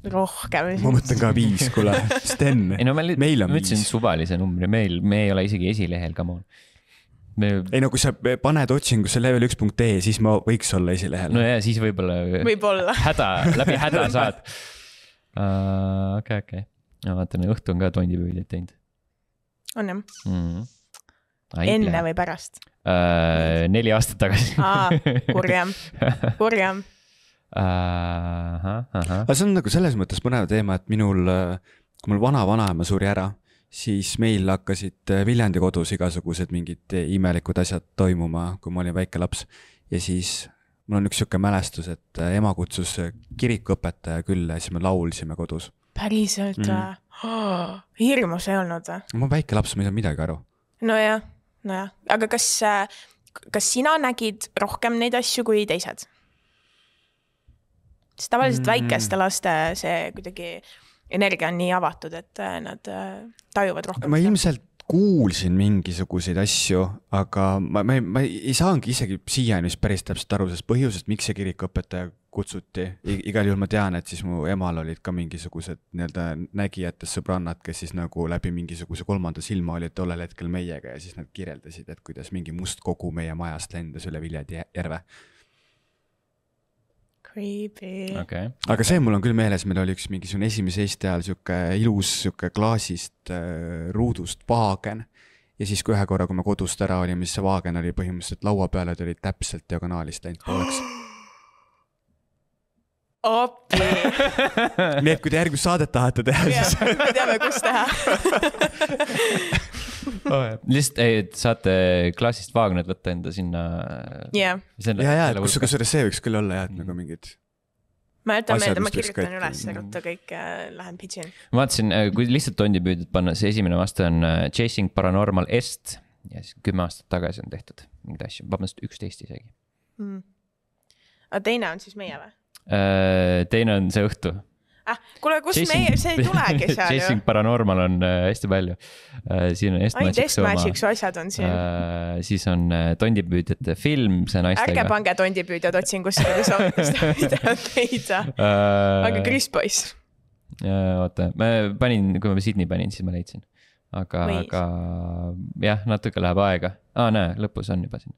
rohkem. ma mõtlen ka viis, kuule, Sten ei, no ma meil on ma ütlesin suvalise numbri, meil, me ei ole isegi esilehel, come on. me, ei no kui sa paned otsingusse level üks punkt ee, siis ma võiks olla esilehel no no,. ja siis võib-olla võib-olla. häda, läbi häda saad. (laughs) okei, okei. Ma vaatan, õhtu on ka tondipüüdjaid teinud on jah? mm.. enne või pärast? uh,? neli aastat tagasi. aa, kurjam, kurjam. aga see on nagu selles mõttes põnev teema, et minul, kui mul vana-vanaema suri ära, siis meil hakkasid äh, Viljandi kodus igasugused mingid imelikud asjad toimuma, kui ma olin väike laps. ja siis mul on üks sihuke mälestus, et äh, ema kutsus kirikuõpetaja külla ja siis me laulsime kodus. Päriselt Mm. või oh? (gasps) hirmus ei olnud või? ma olen väike laps, ma ei saanud midagi aru. nojah, nojah, aga kas, kas sina nägid rohkem neid asju kui teised? sest tavaliselt Mm. mm. väikeste laste see kuidagi energia on nii avatud, et äh, nad äh, tajuvad rohkem. ma ilmselt kuulsin mingisuguseid asju, aga ma, ma, ma ei saanudki isegi siiani vist päris täpselt aru sellest põhjusest, miks see kirikuõpetaja kutsuti. igal juhul ma tean, et siis mu emal olid ka mingisugused nii-öelda nägijatest sõbrannad, kes siis nagu läbi mingisuguse kolmanda silma olid tollel hetkel meiega ja siis nad kirjeldasid, et kuidas mingi must kogu meie majast lendas üle Viljandi jä- järve. Creepy. okei, aga see mul on küll meeles, meil oli üks mingisugune esimese Eesti ajal sihuke ilus sihuke klaasist äh, ruudust vaagen. ja siis, kui ühe korra, kui me kodust ära olime, siis see vaagen oli põhimõtteliselt laua peale, ta oli täpselt diagonaalist läinud pooleks. (gasps) appi, nii et kui te järgmist saadet tahate teha, siis me teame, kus teha. (laughs) lihtsalt, et saate klassist Wagnerit võtta enda sinna. jah, ja, ja, kus, kusjuures see võiks küll olla jah, et nagu mingid ma jätan meelde, ma kirjutan üles ruttu kõik ja lähen pitch'in. ma vaatasin, kui lihtsalt tondipüüdjad panna, see esimene vaste on äh, Chasing Paranormal Est ja siis kümme aastat tagasi on tehtud mingeid asju, vabandust, üksteist isegi. Mm. aga teine on siis meie või? Teine on see õhtu. ah, kuule, kus Chasing... meie, see ei (laughs) tulegi seal ju Chasing. Paranormal on äh, hästi palju. siin on Est ainult Magic Est Magic su asjad on siin. äh,. siis on äh, tondipüüdjate film, see ärge naistega. pange tondipüüdjad otsingusse, kui te soovite seda leida. aga äh, Chris Boys, oota, ma panin, kui ma Sydney panin, siis ma leidsin. aga, aga jah, natuke läheb aega. aa, näe, lõpus on juba siin.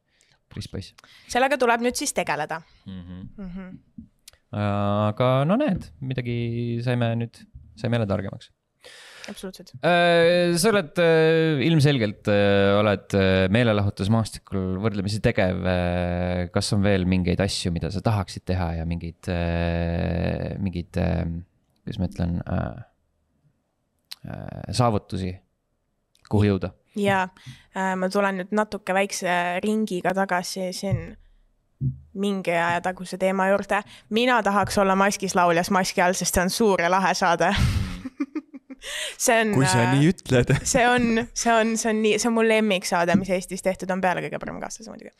Chris Boys sellega tuleb nüüd siis tegeleda mm. -hmm. mm. -hmm. Aga no näed, midagi saime nüüd, saime jälle targemaks. absoluutselt. sa oled äh, ilmselgelt äh, oled äh, meelelahutusmaastikul võrdlemisi tegev. kas on veel mingeid asju, mida sa tahaksid teha ja mingeid, mingeid, kuidas ma ütlen, saavutusi, kuhu jõuda? ja äh, ma tulen nüüd natuke väikse ringiga tagasi siin mingi aja taguse teema juurde. mina tahaks olla maskis lauljas maski all, sest see on suur ja lahe saade. (laughs) see on. kui sa nii ütled. (laughs) see on, see on, see on nii, see on mu lemmiksaade, mis Eestis tehtud on peale kõige parema kaaslase muidugi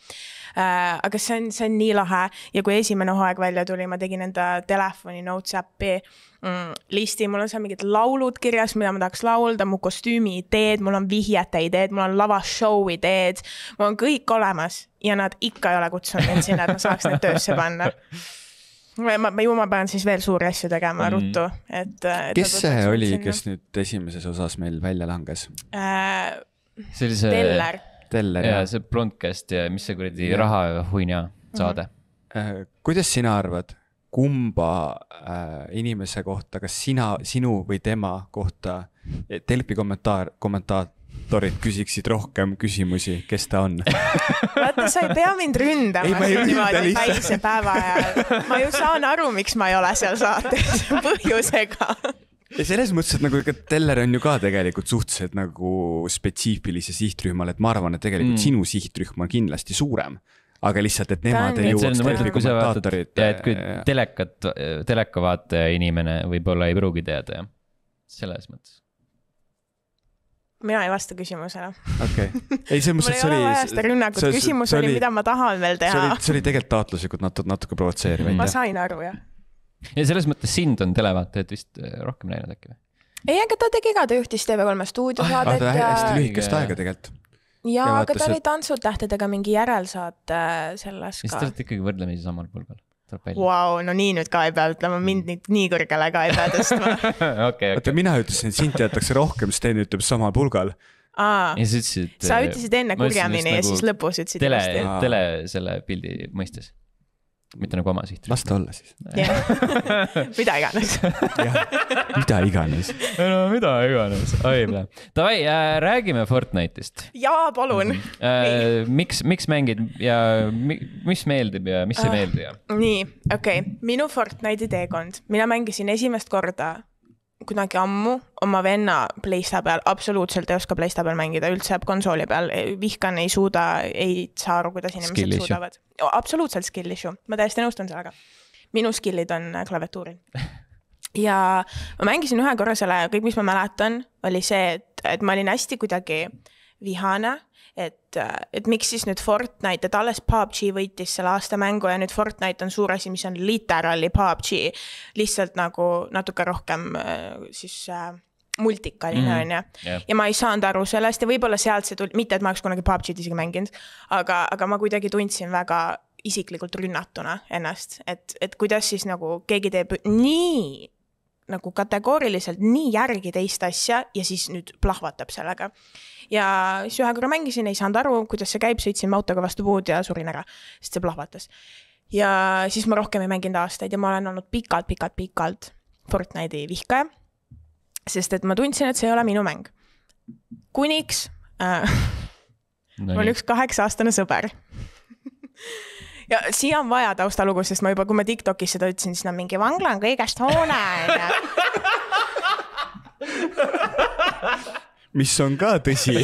äh,. aga see on, see on nii lahe ja kui esimene hooaeg välja tuli, ma tegin enda telefoni notes äppi mm, listi, mul on seal mingid laulud kirjas, mida ma tahaks laulda, mu kostüümi ideed, mul on vihjete ideed, mul on lavashow ideed, mul on kõik olemas ja nad ikka ei ole kutsunud mind sinna, et ma saaks need töösse panna (laughs) ma, ma, ju ma pean siis veel suuri asju tegema Mm. ruttu, et. kes see oli, kes nüüd esimeses osas meil välja langes? äh,? see oli see. Teller, Teller jaa, jah. see Blondcast ja mis see kuradi Jah. rahahuinja saade. Äh, kuidas sina arvad, kumba äh, inimese kohta, kas sina, sinu või tema kohta Delfi kommentaar, kommentaatorid küsiksid rohkem küsimusi, kes ta on? vaata, sa ei pea mind ründama Ei, ma ei siin ründa niimoodi lihtsalt. päise päeva ajal. ma ju saan aru, miks ma ei ole seal saates (laughs) põhjusega. ja selles mõttes, et nagu ega Teller on ju ka tegelikult suhteliselt nagu spetsiifilise sihtrühmale, et ma arvan, et tegelikult Mm. sinu sihtrühm on kindlasti suurem. aga lihtsalt, et nemad ei jõuaks kommentaatorid. ja et kui telekat, teleka vaataja inimene võib-olla ei pruugi teada jah, selles mõttes. Mina ei vasta küsimusele. okei, ei selles mul mõttes, ei et see ole oli. vaja seda rünnakut, küsimus oli, mida ma tahan veel see teha oli, see oli tegelikult taotluslikult natuke, natuke provotseeriv, ma sain aru, jah. ja selles mõttes sind on televaatajad vist äh, rohkem näinud äkki või? ei, aga ta tegi ka, ta juhtis TV3 stuudiosaadet aga ta ja, hästi lühikest aega tegelikult. ja aga ta oli Tantsutähtedega mingi järelsaate selles siis te ka. olete ikkagi võrdlemisi samal pulgal, tuleb välja. Vau, no nii nüüd ka ei pea ütlema, mind nüüd nii kõrgele ka ei pea tõstma. (laughs) okei, oota, okei. mina ütlesin, et sind teatakse rohkem, Sten ütleb samal pulgal. aa, ja sa ütlesid. sa ütlesid enne kurjamini ja siis lõpus ütlesid tele tele selle pildi mõistes. Mitte nagu oma siht. las ta olla siis. (laughs) mida iganes. mida iganes. no mida iganes, oi, davai äh,, räägime Fortnite'ist jaa, palun. äh,. miks, miks mängid ja mi, mis meeldib ja mis ei Ah. meeldi ja? nii, okei okay., minu Fortnite'i teekond, mina mängisin esimest korda kunagi ammu oma venna Playsta peal, absoluutselt ei oska Playsta peal mängida, üldse konsooli peal, vihkan, ei suuda, ei saa aru, kuidas inimesed Skill suudavad. absoluutselt skill issue, ma täiesti nõustun sellega. minu skill'id on äh, klaviatuuril. (laughs) ja ma mängisin ühe korra selle kõik, mis ma mäletan, oli see, et, et ma olin hästi kuidagi vihane, et, et miks siis nüüd Fortnite, et alles PUBG võitis selle aasta mängu ja nüüd Fortnite on suur asi, mis on literally PUBG. lihtsalt nagu natuke rohkem äh, siis äh, multikaline Mhm. on ju. jah, ja ma ei saanud aru sellest ja võib-olla sealt see tuli, mitte et ma oleks kunagi PUBG-d isegi mänginud, aga, aga ma kuidagi tundsin väga isiklikult rünnatuna ennast, et, et kuidas siis nagu keegi teeb nii nagu kategooriliselt nii järgi teist asja ja siis nüüd plahvatab sellega. ja siis ühe korra mängisin, ei saanud aru, kuidas see käib, sõitsin autoga vastu puud ja surin ära, sest see plahvatas. ja siis ma rohkem ei mänginud aastaid ja ma olen olnud pikalt-pikalt-pikalt Fortnite'i vihkaja. sest et ma tundsin, et see ei ole minu mäng. kuniks äh, (laughs) mul on üks kaheksa-aastane sõber. (laughs) ja siia on vaja taustalugu, sest ma juba, kui ma Tiktokis seda ütlesin, siis nad mingi vangla on kõigest hoone onju. mis on ka tõsi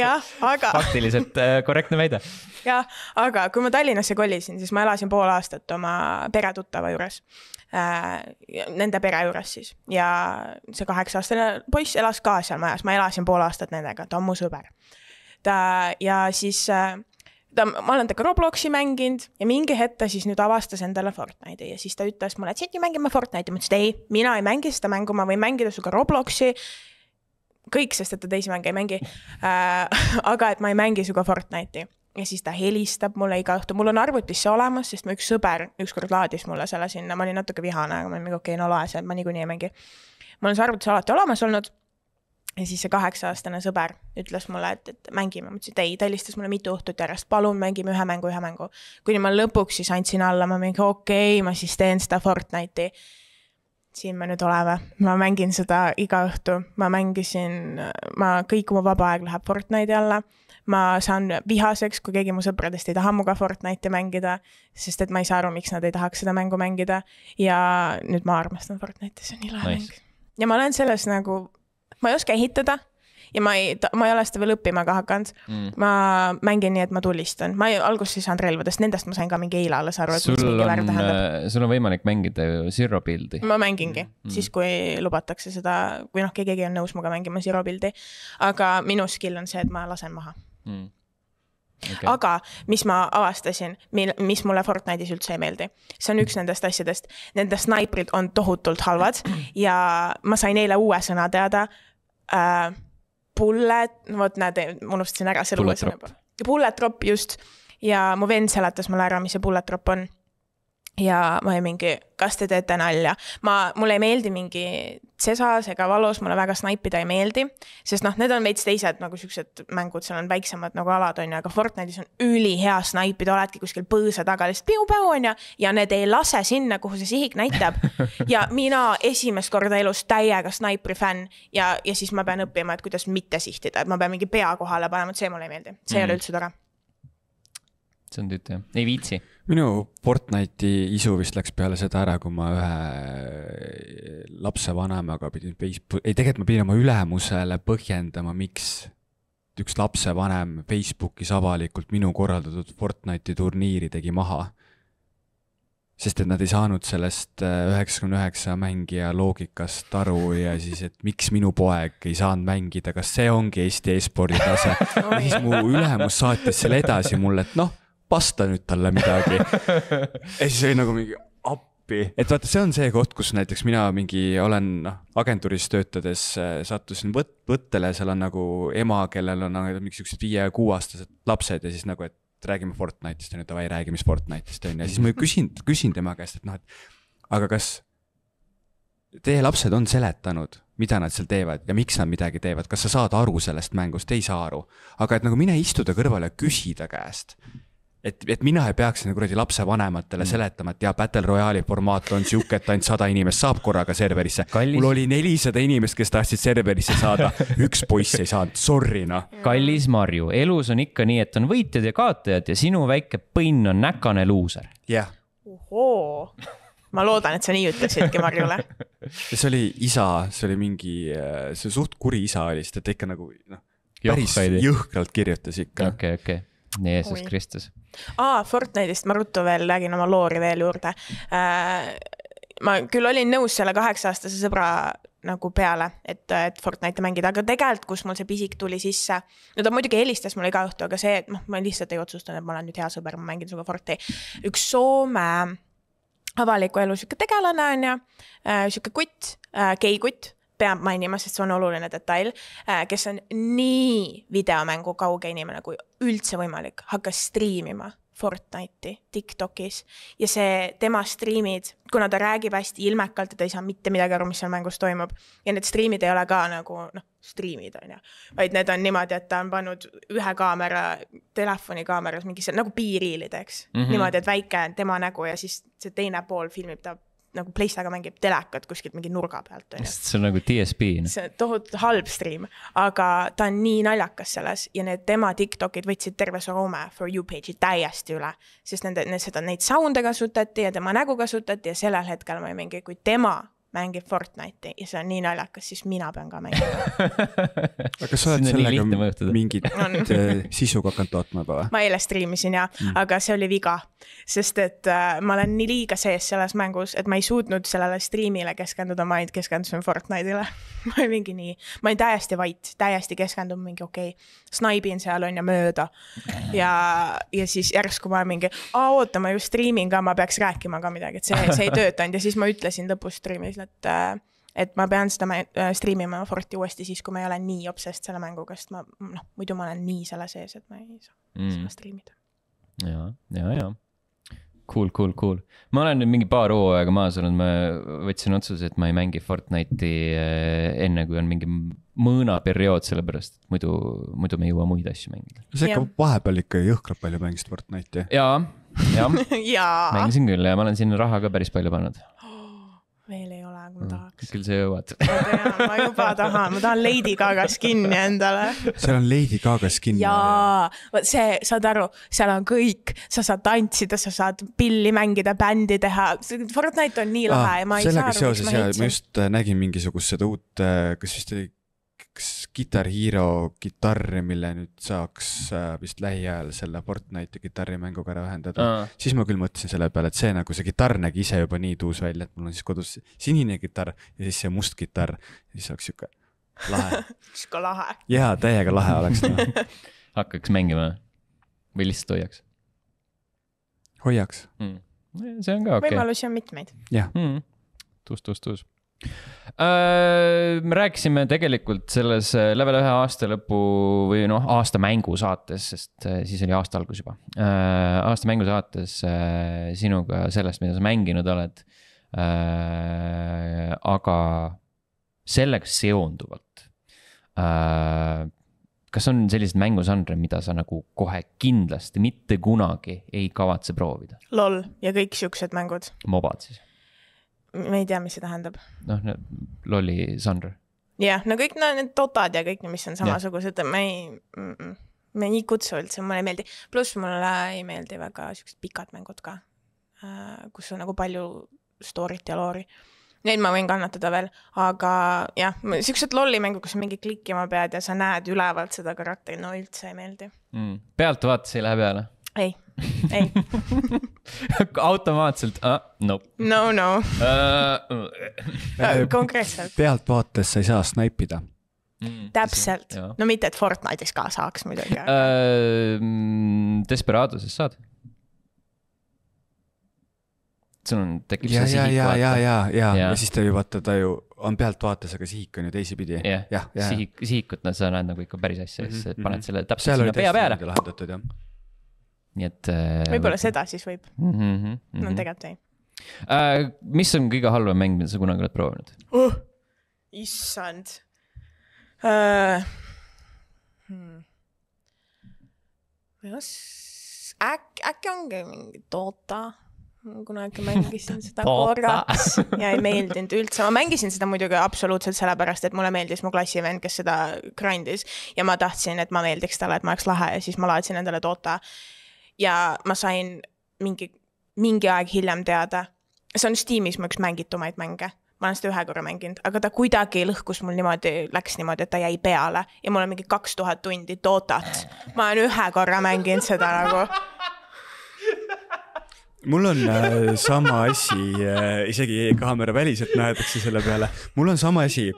jah, aga faktiliselt äh, korrektne väide. jah, aga kui ma Tallinnasse kolisin, siis ma elasin pool aastat oma peretuttava juures äh,. Nende pere juures siis ja see kaheksa-aastane poiss elas ka seal majas, ma elasin pool aastat nendega, ta on mu sõber. ta ja siis äh, ta, ma olen temaga Robloksi mänginud ja mingi hetk ta siis nüüd avastas endale Fortnite'i ja siis ta ütles mulle, et ju mängime Fortnite'i, ma ütlesin, et ei, mina ei mängi seda mängu, ma võin mängida sinuga Robloksi kõik, sest et ta teisi mänge ei mängi äh,. aga et ma ei mängi sinuga Fortnite'i ja siis ta helistab mulle iga õhtu, mul on arvutis see olemas, sest mu üks sõber ükskord laadis mulle selle sinna, ma olin natuke vihane, aga ma olin mingi okei okay,, no lae see, ma niikuinii ei mängi. mul on see arvutis alati olemas olnud. Ja siis see kaheksa-aastane sõber ütles mulle, et, et mängime, ma ütlesin, et ei, ta helistas mulle mitu õhtut järjest, palun mängime ühe mängu, ühe mängu. kuni ma lõpuks siis andsin alla, ma mingi okei okay,, ma siis teen seda Fortnite'i siin me nüüd oleme, ma mängin seda iga õhtu, ma mängisin, ma kõik mu vaba aeg läheb Fortnite'i alla. ma saan vihaseks, kui keegi mu sõpradest ei taha minuga Fortnite'i mängida, sest et ma ei saa aru, miks nad ei tahaks seda mängu mängida ja nüüd ma armastan Fortnite'i, see on nii lahe Nice. mäng. ja ma olen selles nagu, ma ei oska ehitada ja ma ei, ma ei ole seda veel õppima ka hakanud Mm. ma mängin nii, et ma tulistan, ma ei, alguses ei saanud relvadest, nendest ma sain ka mingi eile alles aru, et mis sul mingi värv tähendab., sul on võimalik mängida ju Zero Build'i. ma mängingi mm., siis kui lubatakse seda, kui noh, keegi on nõus minuga mängima Zero Buildi. aga minu skill on see, et ma lasen maha. Mm. Okay. aga mis ma avastasin, mil, mis mulle Fortnite'is üldse ei meeldi, see on üks nendest asjadest, nende snaiprid on tohutult halvad ja ma sain eile uue sõna teada äh,. Bullet, vot näed, ma unustasin ära selle uue sõna. Bullet drop just ja mu vend seletas mulle ära, mis see bullet drop on ja ma olin mingi, kas te teete nalja, ma, mulle ei meeldi mingi tsesas ega valus, mulle väga snaipida ei meeldi, sest noh, need on veits teised nagu siuksed mängud, seal on väiksemad nagu alad on ju, aga Fortnite'is on ülihea snaipida, oledki kuskil põõsa taga lihtsalt piu-päu on ju, ja need ei lase sinna, kuhu see sihik näitab. ja (laughs) mina esimest korda elus täiega snaipri fänn ja, ja siis ma pean õppima, et kuidas mitte sihtida, et ma pean mingi pea kohale panema, et see mulle ei meeldi, see mm. ei Mm. ole üldse tore. see on tüütu jah, ei viitsi. Minu Fortnite'i isu vist läks peale seda ära, kui ma ühe lapsevanemaga pidin Facebook, ei tegelikult ma pidin oma ülemusele põhjendama, miks üks lapsevanem Facebookis avalikult minu korraldatud Fortnite'i turniiri tegi maha. sest et nad ei saanud sellest äh, üheksakümne üheksa mängija loogikast aru ja siis, et miks minu poeg ei saanud mängida, kas see ongi Eesti e-spordi tase. ja siis mu ülemus saatis selle edasi mulle, et noh, vasta nüüd talle midagi. ja siis oli nagu mingi appi, et vaata, see on see koht, kus näiteks mina mingi olen noh, agentuuris töötades äh, sattusin võt-, võttele, seal on nagu ema, kellel on nagu mingi siuksed viie-kuueaastased lapsed ja siis nagu, et räägime Fortnite'ist on ju, davai, räägime siis Fortnite'ist on ju, ja siis ma küsin, küsin tema käest, et noh, et aga kas teie lapsed on seletanud, mida nad seal teevad ja miks nad midagi teevad, kas sa saad aru sellest mängust, ei saa aru. aga et nagu mine istuda kõrvale ja küsida käest. et, et mina ei peaks nagu kuradi lapsevanematele seletama, et jaa, Battle Royale'i formaat on sihuke, et ainult sada inimest saab korraga serverisse. Mul oli nelisada inimest, kes tahtsid serverisse saada, (laughs) üks poiss ei saanud, sorry noh. kallis Marju, elus on ikka nii, et on võitjad ja kaotajad ja sinu väike põnn on näkane luuser. jah, ohoo, ma loodan, et sa nii ütlesidki Marjule. see oli isa, see oli mingi, see suht kuri isa oli, sest et ta ikka nagu noh, päris jõhkralt kirjutas ikka. okei, okei, Jeesus Oi. Kristus. aa, Fortnite'ist ma ruttu veel räägin oma loori veel juurde äh,. ma küll olin nõus selle kaheksa-aastase sõbra nagu peale, et, et Fortnite'i mängida, aga tegelikult, kus mul see pisik tuli sisse, no ta muidugi helistas mulle iga õhtu, aga see, et noh, ma lihtsalt ei otsustanud, et ma olen nüüd hea sõber, ma mängin sinuga Forti. üks Soome avaliku elu sihuke tegelane on ju, sihuke kutt, geikutt, peab mainima, sest see on oluline detail, kes on nii videomängu kauge inimene kui üldse võimalik, hakkas striimima Fortnite'i Tiktokis ja see tema striimid, kuna ta räägib hästi ilmekalt ja ta ei saa mitte midagi aru, mis seal mängus toimub ja need striimid ei ole ka nagu noh, striimid on ju, vaid need on niimoodi, et ta on pannud ühe kaamera telefoni kaameras mingisse nagu piiriili teeks mm. -hmm. niimoodi, et väike on tema nägu ja siis see teine pool filmib ta nagu Playstaga mängib telekat kuskilt mingi nurga pealt see on nagu DSP. see on tohutult halb stream, aga ta on nii naljakas selles ja need tema Tiktokid võtsid terve Soome For You page'i täiesti üle. sest nende, seda, neid sound'e kasutati ja tema nägu kasutati ja sellel hetkel ma olin mingi, kui tema mängib Fortnite'i ja see on nii naljakas, siis mina pean ka mängima. (laughs) aga kas sa oled sellega mingit sisu ka hakanud tootma juba või? ma eile striimisin ja mm., aga see oli viga, sest et äh, ma olen nii liiga sees selles mängus, et ma ei suutnud sellele striimile keskenduda, ma ainult keskendusin Fortnite'ile. (laughs) ma olin mingi nii, ma olin täiesti vait, täiesti keskendun mingi okei okay,, snaibin seal on ju mööda. ja, ja siis järsku ma mingi, oota, ma ju striimin ka, ma peaks rääkima ka midagi, et see, see ei töötanud ja siis ma ütlesin lõpus striimis, et äh, et ma pean seda äh, striimima Forti uuesti siis, kui ma ei ole nii obsessed selle mänguga, sest ma noh, muidu ma olen nii selle sees, et ma ei saa Mm. seda striimida. ja, ja, ja. Cool, cool, cool. ma olen nüüd mingi paar hooaega maas olnud, ma võtsin otsuse, et ma ei mängi Fortnite'i eh, enne, kui on mingi mõõnaperiood, sellepärast et muidu, muidu me ei jõua muid asju mängida. sa ikka vahepeal ikka jõhkralt palju mängisid Fortnite'i. jaa, jah, (laughs) jaa, mängisin küll ja ma olen sinna raha ka päris palju pannud. Veel ei ole, aga ma tahaks. küll sa jõuad. ma tean, ma juba tahan, ma tahan Lady Gaga skin'i endale. seal on Lady Gaga skin. jaa, vot see, saad aru, seal on kõik, sa saad tantsida, sa saad pilli mängida, bändi teha, Fortnite on nii lahe ja ma ei saa sellega aru, miks seoses ma ja ma heitsin. just äh, nägin mingisugust seda uut, kas vist oli, kas Guitar Hero kitarri, mille nüüd saaks äh, vist lähiajal selle Fortnite'i kitarrimänguga ära ühendada. siis ma küll mõtlesin selle peale, et see nagu see kitarr nägi ise juba nii tuus välja, et mul on siis kodus sinine kitarr ja siis see must kitarr siis oleks sihuke lahe. (laughs) sihuke lahe. jaa, täiega lahe oleks no. (laughs) hakkaks mängima või lihtsalt hoiaks hoiaks, mm.? see on ka okei okay.. võimalusi on mitmeid. jah. mm.. tuus, tuus, tuus. Me rääkisime tegelikult selles äh, level ühe aasta lõpu või noh, aasta mängusaates, sest äh, siis oli aasta algus juba. aasta mängusaates äh, sinuga sellest, mida sa mänginud oled. aga sellega seonduvalt. kas on selliseid mängužanre, mida sa nagu kohe kindlasti mitte kunagi ei kavatse proovida? LOL ja kõik siuksed mängud. mobad siis? Me ei tea, mis see tähendab. noh, lolli žanr. jah, no kõik no, need dotad ja kõik, mis on samasugused, ma ei mm,, -mm, ma ei kutsu üldse, mulle ei meeldi. pluss mulle ei meeldi väga siuksed pikad mängud ka, kus on nagu palju story't ja loori. Neid ma võin kannatada veel, aga jah, siuksed lollimängud, kus sa mingi klikkima pead ja sa näed ülevalt seda karakterit, no üldse ei meeldi. mm.. pealtvaates ei lähe peale ei, ei, (laughs) automaatselt ah,, nope no no, uh,. konkreetselt, pealtvaates sa ei saa snaipida. Mm, täpselt, no mitte, et Fortnite'is ka saaks muidugi, aga uh,. Desperadosis saad? sul on, tekib ja, see ja, sihik ja, ja, ja, ja, Jaa. ja siis ta ju vaata, ta ju on pealtvaates, aga sihik on ju teisipidi. jah, jah, sihik, sihikut, no sa näed nagu ikka päris asja ja siis Mhm, paned mhm. selle täpselt sinna pea peale lahendatud jah. Nii et uh,. võib-olla seda siis võib, mm. -hmm, no tegelikult ei uh,. mis on kõige halvem mäng, mida sa kunagi oled proovinud? uh,. issand uh,. Hmm. kas, äkki, äkki ongi mingi Dota, kunagi mängisin (laughs) seda korraks ja ei meeldinud üldse, ma mängisin seda muidugi absoluutselt sellepärast, et mulle meeldis mu klassivend, kes seda grind'is ja ma tahtsin, et ma meeldiks talle, et ma oleks lahe ja siis ma laadsin endale Dota. Ja ma sain mingi, mingi aeg hiljem teada, see on Steamis mu üks mängitumaid mänge. Ma olen seda ühe korra mänginud, aga ta kuidagi lõhkus mul niimoodi, läks niimoodi, et ta jäi peale ja mul on mingi kaks tuhat tundi Dotat. ma olen ühe korra mänginud seda nagu, mul on äh, sama asi äh,, isegi kaamera väliselt näetakse selle peale, mul on sama asi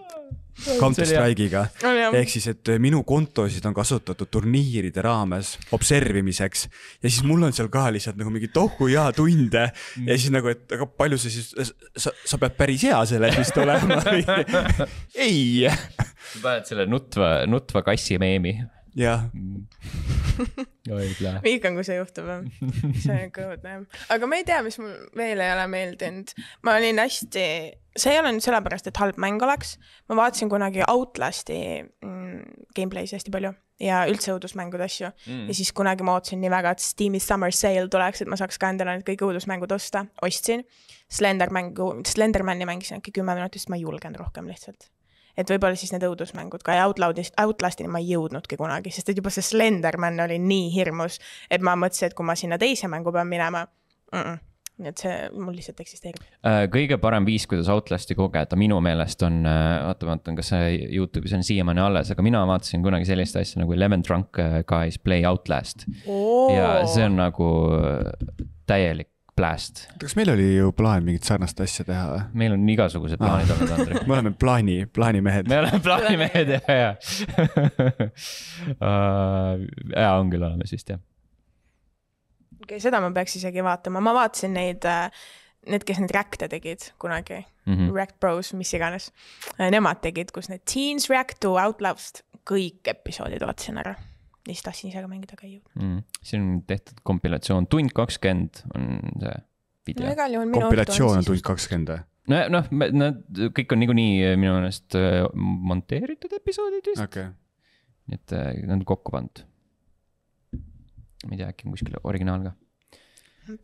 Counter Strike'iga, ehk siis, et minu kontosid on kasutatud turniiride raames observimiseks. Ja siis mul on seal ka lihtsalt nagu mingi tohu hea tunde. Ja siis nagu, et aga palju sa siis, sa, sa pead päris hea selles vist olema (laughs) ei, sa paned selle nutva, nutva kassi meemi. jah, õige. vihkan, kui see juhtub, see on kõõdne. aga ma ei tea, mis mul veel ei ole meeldinud. ma olin hästi, see ei ole nüüd sellepärast, et halb mäng oleks, ma vaatasin kunagi Outlasti mm, gameplay'si hästi palju ja üldse õudusmängude asju mm.. ja siis kunagi ma ootasin nii väga, et Steam'i Summer Sale tuleks, et ma saaks ka endale need kõik õudusmängud osta, ostsin. Slendermängu, Slendermani mängisin äkki kümme minutit, sest ma ei julgenud rohkem lihtsalt et võib-olla siis need õudusmängud ka ja Outloudist, Outlastini ma ei jõudnudki kunagi, sest et juba see Slenderman oli nii hirmus, et ma mõtlesin, et kui ma sinna teise mängu pean minema mm, -mm, nii et see mul lihtsalt eksisteerib. Äh, kõige parem viis, kuidas Outlasti kogeda minu meelest on, oota, ma vaatan, kas see Youtube'is on siiamaani alles, aga mina vaatasin kunagi sellist asja nagu Eleven Drunk Guys Play Outlast. ja see on nagu täielik blast. kas meil oli ju plaan mingit sarnast asja teha või? meil on igasugused plaanid olnud, Andrei. me oleme plaani, plaanimehed. me oleme plaanimehed ja, ja. ja on küll olemas vist jah. okei, seda ma peaks isegi vaatama, ma vaatasin neid, need, kes neid React'e tegid kunagi mm. -hmm. React Bros, mis iganes. Nemad tegid, kus need Teens React to Outlast, kõik episoodid vaatasin ära. Ja siis tahtsin ise ka mängida, aga ei jõudnud. mm.. siin on tehtud kompilatsioon, tund kakskümmend on see no video. minu kompilatsioon on tund kakskümmend või? no noh, nad kõik on niikuinii minu meelest äh, monteeritud episoodid vist, okei. nii et äh, nad on kokku pandud. ma ei tea, äkki on kuskil originaal ka.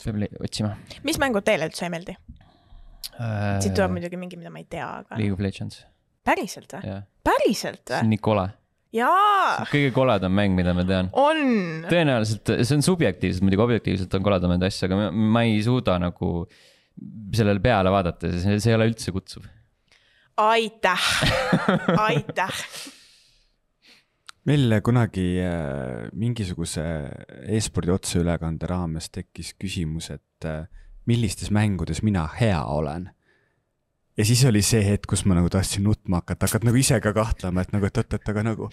peab otsima. mis mängud teile üldse ei meeldi? siit tuleb äh, muidugi mingi, mida ma ei tea, aga League of Legends, päriselt või? päriselt see on või? nii kole, jaa, kõige koledam mäng, mida ma tean. on. tõenäoliselt, see on subjektiivselt, muidugi objektiivselt on koledamaid asju, aga ma, ei suuda nagu sellele peale vaadata, see, see ei ole üldse kutsuv. aitäh, (laughs) aitäh. meil kunagi äh, mingisuguse e-spordi otseülekande raames tekkis küsimus, et äh, millistes mängudes mina hea olen. Ja siis oli see hetk, kus ma nagu tahtsin nutma hakata, hakkad nagu ise ka kahtlema, et nagu, et oot-oot, aga nagu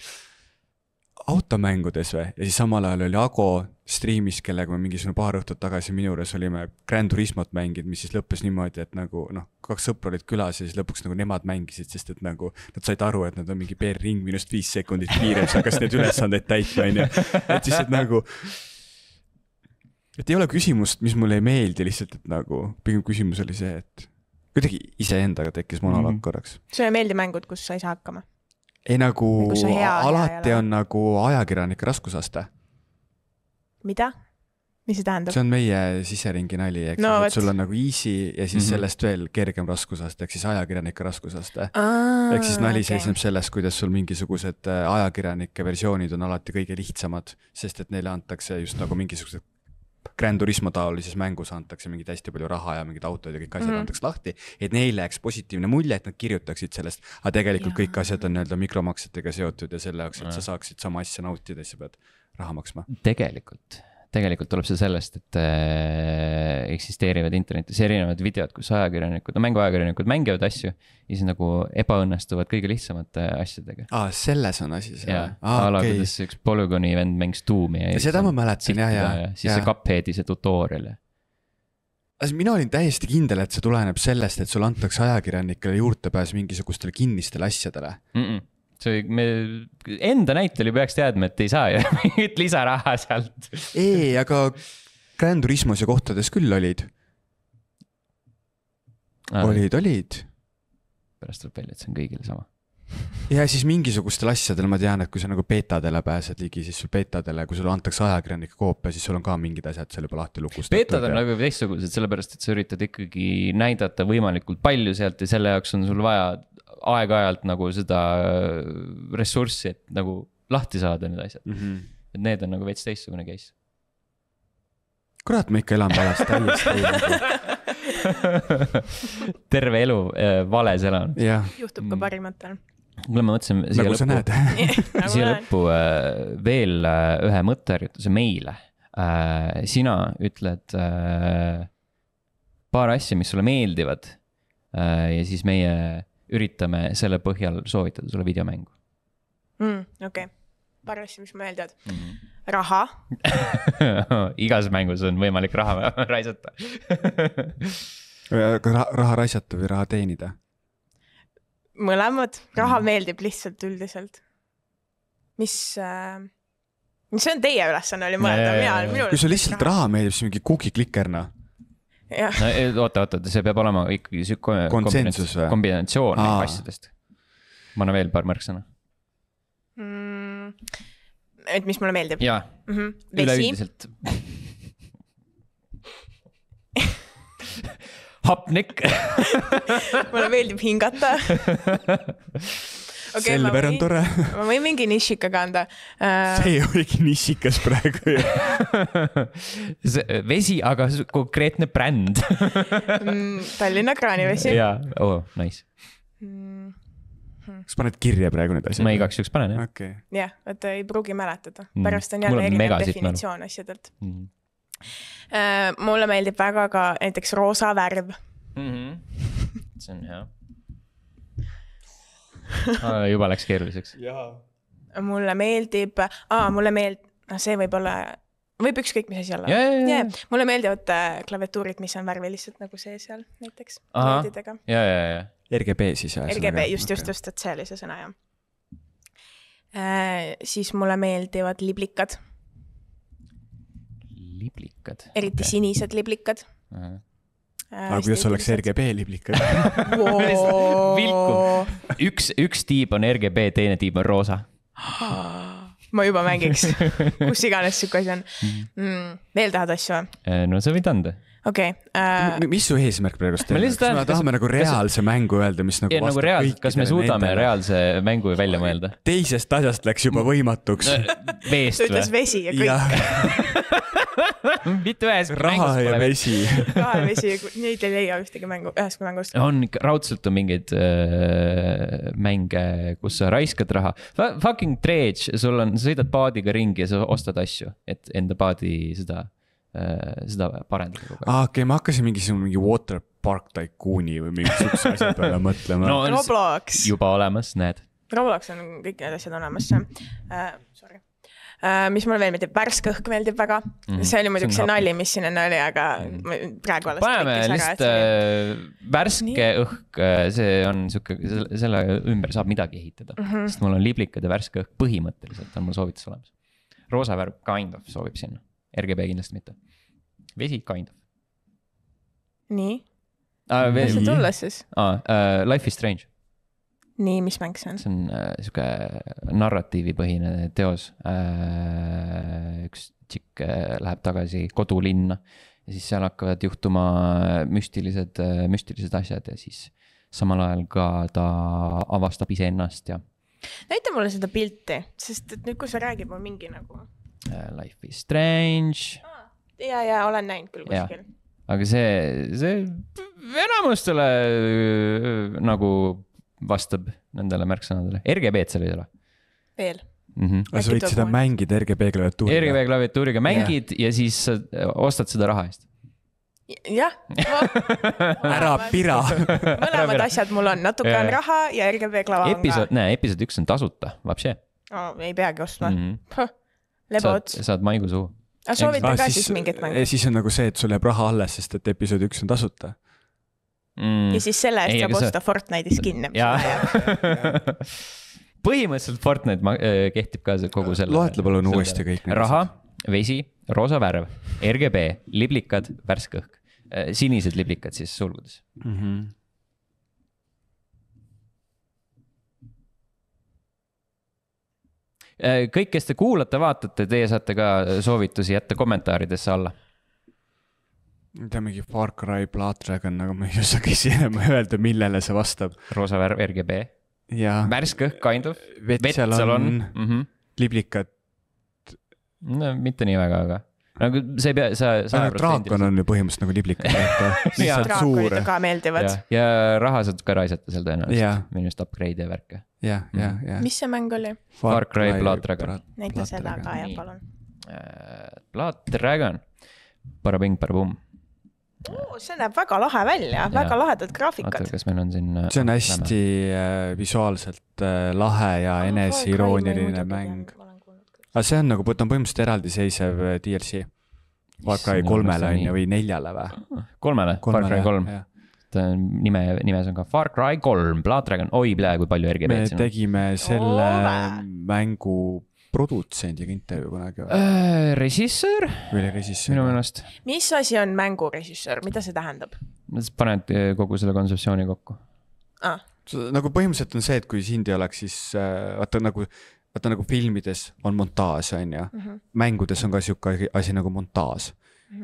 automängudes või, ja siis samal ajal oli Ago striimis, kellega me mingisugune paar õhtut tagasi minu juures olime Grand Turismot mänginud, mis siis lõppes niimoodi, et nagu noh, kaks sõpra olid külas ja siis lõpuks nagu nemad mängisid, sest et nagu nad said aru, et nad on mingi PR-ring minust viis sekundit kiirem, siis hakkasid neid ülesandeid täitma, onju. et siis, et nagu, et ei ole küsimust, mis mulle ei meeldi, lihtsalt, et nagu pigem küsimus oli see, et kuidagi iseendaga tekkis monoloog mm. -hmm. korraks. sulle ei meeldi mängud, kus sa ei saa hakkama? ei nagu hea- hea alati ole. on nagu ajakirjanike raskusaste mida? mis see tähendab? see on meie siseringi nali, eks No et sul on nagu easy ja siis mm. -hmm. sellest veel kergem raskusaste ehk siis ajakirjanike raskusaste. ehk ehk siis nali okay. seisneb selles, kuidas sul mingisugused äh, ajakirjanike versioonid on alati kõige lihtsamad, sest et neile antakse just nagu mingisugused Grand Turismo taolises mängus antakse mingit hästi palju raha ja mingid autod ja kõik asjad mm. -hmm. antakse lahti, et neile jääks positiivne mulje, et nad kirjutaksid sellest, aga tegelikult Jaa. kõik asjad on nii-öelda mikromaksetega seotud ja selle jaoks, et sa saaksid sama asja nautida, siis sa pead raha maksma. tegelikult, tegelikult tuleb see sellest, et äh, eksisteerivad internetis erinevad videod, kus ajakirjanikud, no mänguajakirjanikud mängivad asju ja siis nagu ebaõnnestuvad kõige lihtsamate asjadega. aa, selles on asi see ja või?, a la okei kuidas üks Polygoni vend mängis ja. seda ma mäletan ja, ja, siis see Cupheadi see tutorial ja. Mina olin täiesti kindel, et see tuleneb sellest, et sulle antakse ajakirjanikele juurdepääs mingisugustele kinnistele asjadele. Mm -mm. see, me enda näitel ju peaks teadma, et ei saa ju (laughs) mingit lisaraha sealt. ei, aga Grand Turismos ja kohtades küll olid, olid, olid. pärast tuleb välja, et see on kõigile sama. ja siis mingisugustel asjadel ma tean, et kui sa nagu beetadele pääsed ligi, siis sul beetadele, kui sulle antakse ajakirjanike koopia, siis sul on ka mingid asjad seal juba lahti lukustatud. beetad on nagu teistsugused, sellepärast et sa üritad ikkagi näidata võimalikult palju sealt ja selle jaoks on sul vaja aeg-ajalt nagu seda ressurssi, et nagu lahti saada need asjad. mm. -hmm. et need on nagu veits teistsugune case. kurat, ma ikka elan valas täiesti ei nagu, (laughs) terve elu äh, vales elanud. jah, juhtub ka parimatel. kuule, ma mõtlesin siia nagu lõppu, näed. (laughs) nagu siia lõppu äh, veel äh, ühe mõtteharjutuse meile. sina ütled äh, paar asja, mis sulle meeldivad. ja siis meie üritame selle põhjal soovitada sulle videomängu. Mm, okei, paar asja, mis meeldivad. raha, (laughs) igas mängus on võimalik raha (laughs) raisata. aga raha, raha raisata või raha teenida? mõlemad, raha meeldib lihtsalt üldiselt. mis äh,, see on teie ülesanne oli mõelda, mina minul. kui sulle lihtsalt. raha meeldib, siis mingi cookie-klikerna. No oota, oota, see peab olema ikkagi sihuke. Kombinatsioon Aa. asjadest. ma annan veel paar märksõna. mm,. et mis mulle meeldib jaa, mm? -hmm. üleüldiselt. hapnik. (laughs) mulle meeldib hingata. (laughs) Ma Selver on tore. ma võin mingi nišika kanda uh,. see oligi nišikas praegu ju. (laughs) vesi, aga konkreetne bränd. Mm, Tallinna kraanivesi. jaa, oh nice. kas paned kirja praegu need asjad? ma igaks juhuks panen jah okei, jah, vaata ei pruugi mäletada, Mm. pärast on jälle erinev definitsioon asjadelt mm. uh,. mulle meeldib väga ka näiteks roosa värv. -hmm. see on hea. Juba läks keeruliseks. mulle meeldib ah,, mulle meeldib, noh, see võib olla, võib ükskõik mis asi olla ja, ja, ja, yeah.. mulle meeldivad äh, klaviatuurid, mis on värviliselt nagu see seal näiteks. Ja, ja, ja. RGB siis jah? RGB, just, just, just, et see oli see sõna jah äh,. siis mulle meeldivad liblikad, liblikad. eriti okay. sinised liblikad okay.. äh,. Aga kuidas oleks? RGB? Vilkuv. üks, üks tiib on RGB, teine tiib on roosa. ma juba mängiks, kus iganes sihuke asi on mm,. veel tahad asju või? no sa võid anda. Okei äh,, mis su eesmärk praegu Ma lihtsalt on? me tahame kas- nagu reaalse mängu öelda, mis nagu nagu vastab reaalselt, kas me suudame nendele. reaalse mängu välja mõelda? teisest asjast läks juba võimatuks. veest ta ütles või? vesi ja kõik (laughs) mitte üheski raha ja pole vett. vesi. kahevesi, neid ei leia ühtegi mängu, ühestki mängust. on raudselt on mingeid äh, mänge, kus sa raiskad raha. Fucking dredge, sul on, sa sõidad paadiga ringi ja sa ostad asju, et enda paadi seda äh,, seda parendada kogu aeg. aa, okei, ma hakkasin mingisugune mingi Water Park Tycoon'i või mingi siukse asja peale mõtlema (laughs) no Roblox, juba olemas, näed. Roblox on kõik need asjad olemas uh,. Sorry uh,. mis mulle veel meeldib, värske õhk meeldib väga mm. See oli muidugi See see nali, mis siin enne oli, aga mm. praegu alles. paneme lihtsalt äh, värske õhk, see on sihuke, selle ümber saab midagi ehitada mm. -hmm. sest mul on liblikad ja värske õhk, põhimõtteliselt on mul soovitus olemas. roosa värv kind of sobib sinna, RGB kindlasti mitte. vesi kind of nii, ah,. las see tulla siis. ah, uh, Life is strange, nii, mis mäng see on? see on uh, sihuke narratiivipõhine teos uh,. üks tšikk uh, läheb tagasi kodulinna ja siis seal hakkavad juhtuma müstilised, müstilised asjad ja siis samal ajal ka ta avastab iseennast ja näita mulle seda pilti, sest et nüüd, kui sa räägid, mul mingi nagu. Uh, Life is strange. ja, ja olen näinud küll kuskil. aga see, see enamustele äh, nagu vastab nendele märksõnadele, RGB-d seal ei ole veel. mm. -hmm. sa Äkki võid seda mängida RGB klaviatuuriga. RGB klaviatuuriga mängid yeah. ja siis sa ostad seda raha eest. jah, ära pira. mõlemad asjad mul on, natuke on raha ja RGB klava on episood, ka. näe, episood üks on tasuta, vapše Oh, ei peagi ostma mm. -hmm. Lebo saad, maigu suhu. aga soovitan ka siis mingit mängu. siis on nagu see, et sul jääb raha alles, sest et episood üks on tasuta. Mm. ja siis selle eest saab aga sa- osta Fortnite'i skin'e, (laughs) põhimõtteliselt Fortnite ma- äh, kehtib ka kogu selle. loetle palun uuesti kõik need raha, vesi, roosa värv, RGB, liblikad, värske õhk, sinised liblikad siis sulgudes. mm. -hmm. kõik, kes te kuulate-vaatate, teie saate ka soovitusi jätta kommentaaridesse alla. ma tean mingi Far Cry Blood Dragon, aga ma ei osagi ise enam öelda, millele see vastab. roosa värv, RGB, ja värske õhk, kind of, vett seal on, mm. -hmm. liblikad, no mitte nii väga, aga nagu see ei pea, sa. draakon on ju põhimõtteliselt nagu liblikad, (laughs) draakonid suur. ka meeldivad ja,. ja raha saad ka raisata seal tõenäoliselt, minu arust upgrade ja värke. jah, jah, jah. mis see mäng oli? Far Cry Blood Dragon. näita seda ka ja palun. Blood Dragon, parabing-parabum. see näeb väga lahe välja, väga lahedad oota, graafikad. kas meil on siin. see on hästi äh, visuaalselt äh, lahe ja eneseirooniline mäng. aga see on nagu, ta on põhimõtteliselt eraldiseisev äh, DLC. Far Cry kolmele on ju või neljale või? kolmele, Far Cry kolm, nime, nimes on ka Far Cry kolm, Blood Dragon, oi, kui palju me RGB-d siin on. tegime selle vä. mängu produtsendiga intervjuu kunagi või? Äh, režissöör või oli režissöör? minu meelest, mis asi on mängurežissöör, mida see tähendab paned äh, kogu selle kontseptsiooni kokku. ah,? nagu põhimõtteliselt on see, et kui sind ei oleks, siis äh, vaata nagu, vaata nagu filmides on montaaž, on ju. Mhm. mängudes on ka sihuke asi nagu montaaž.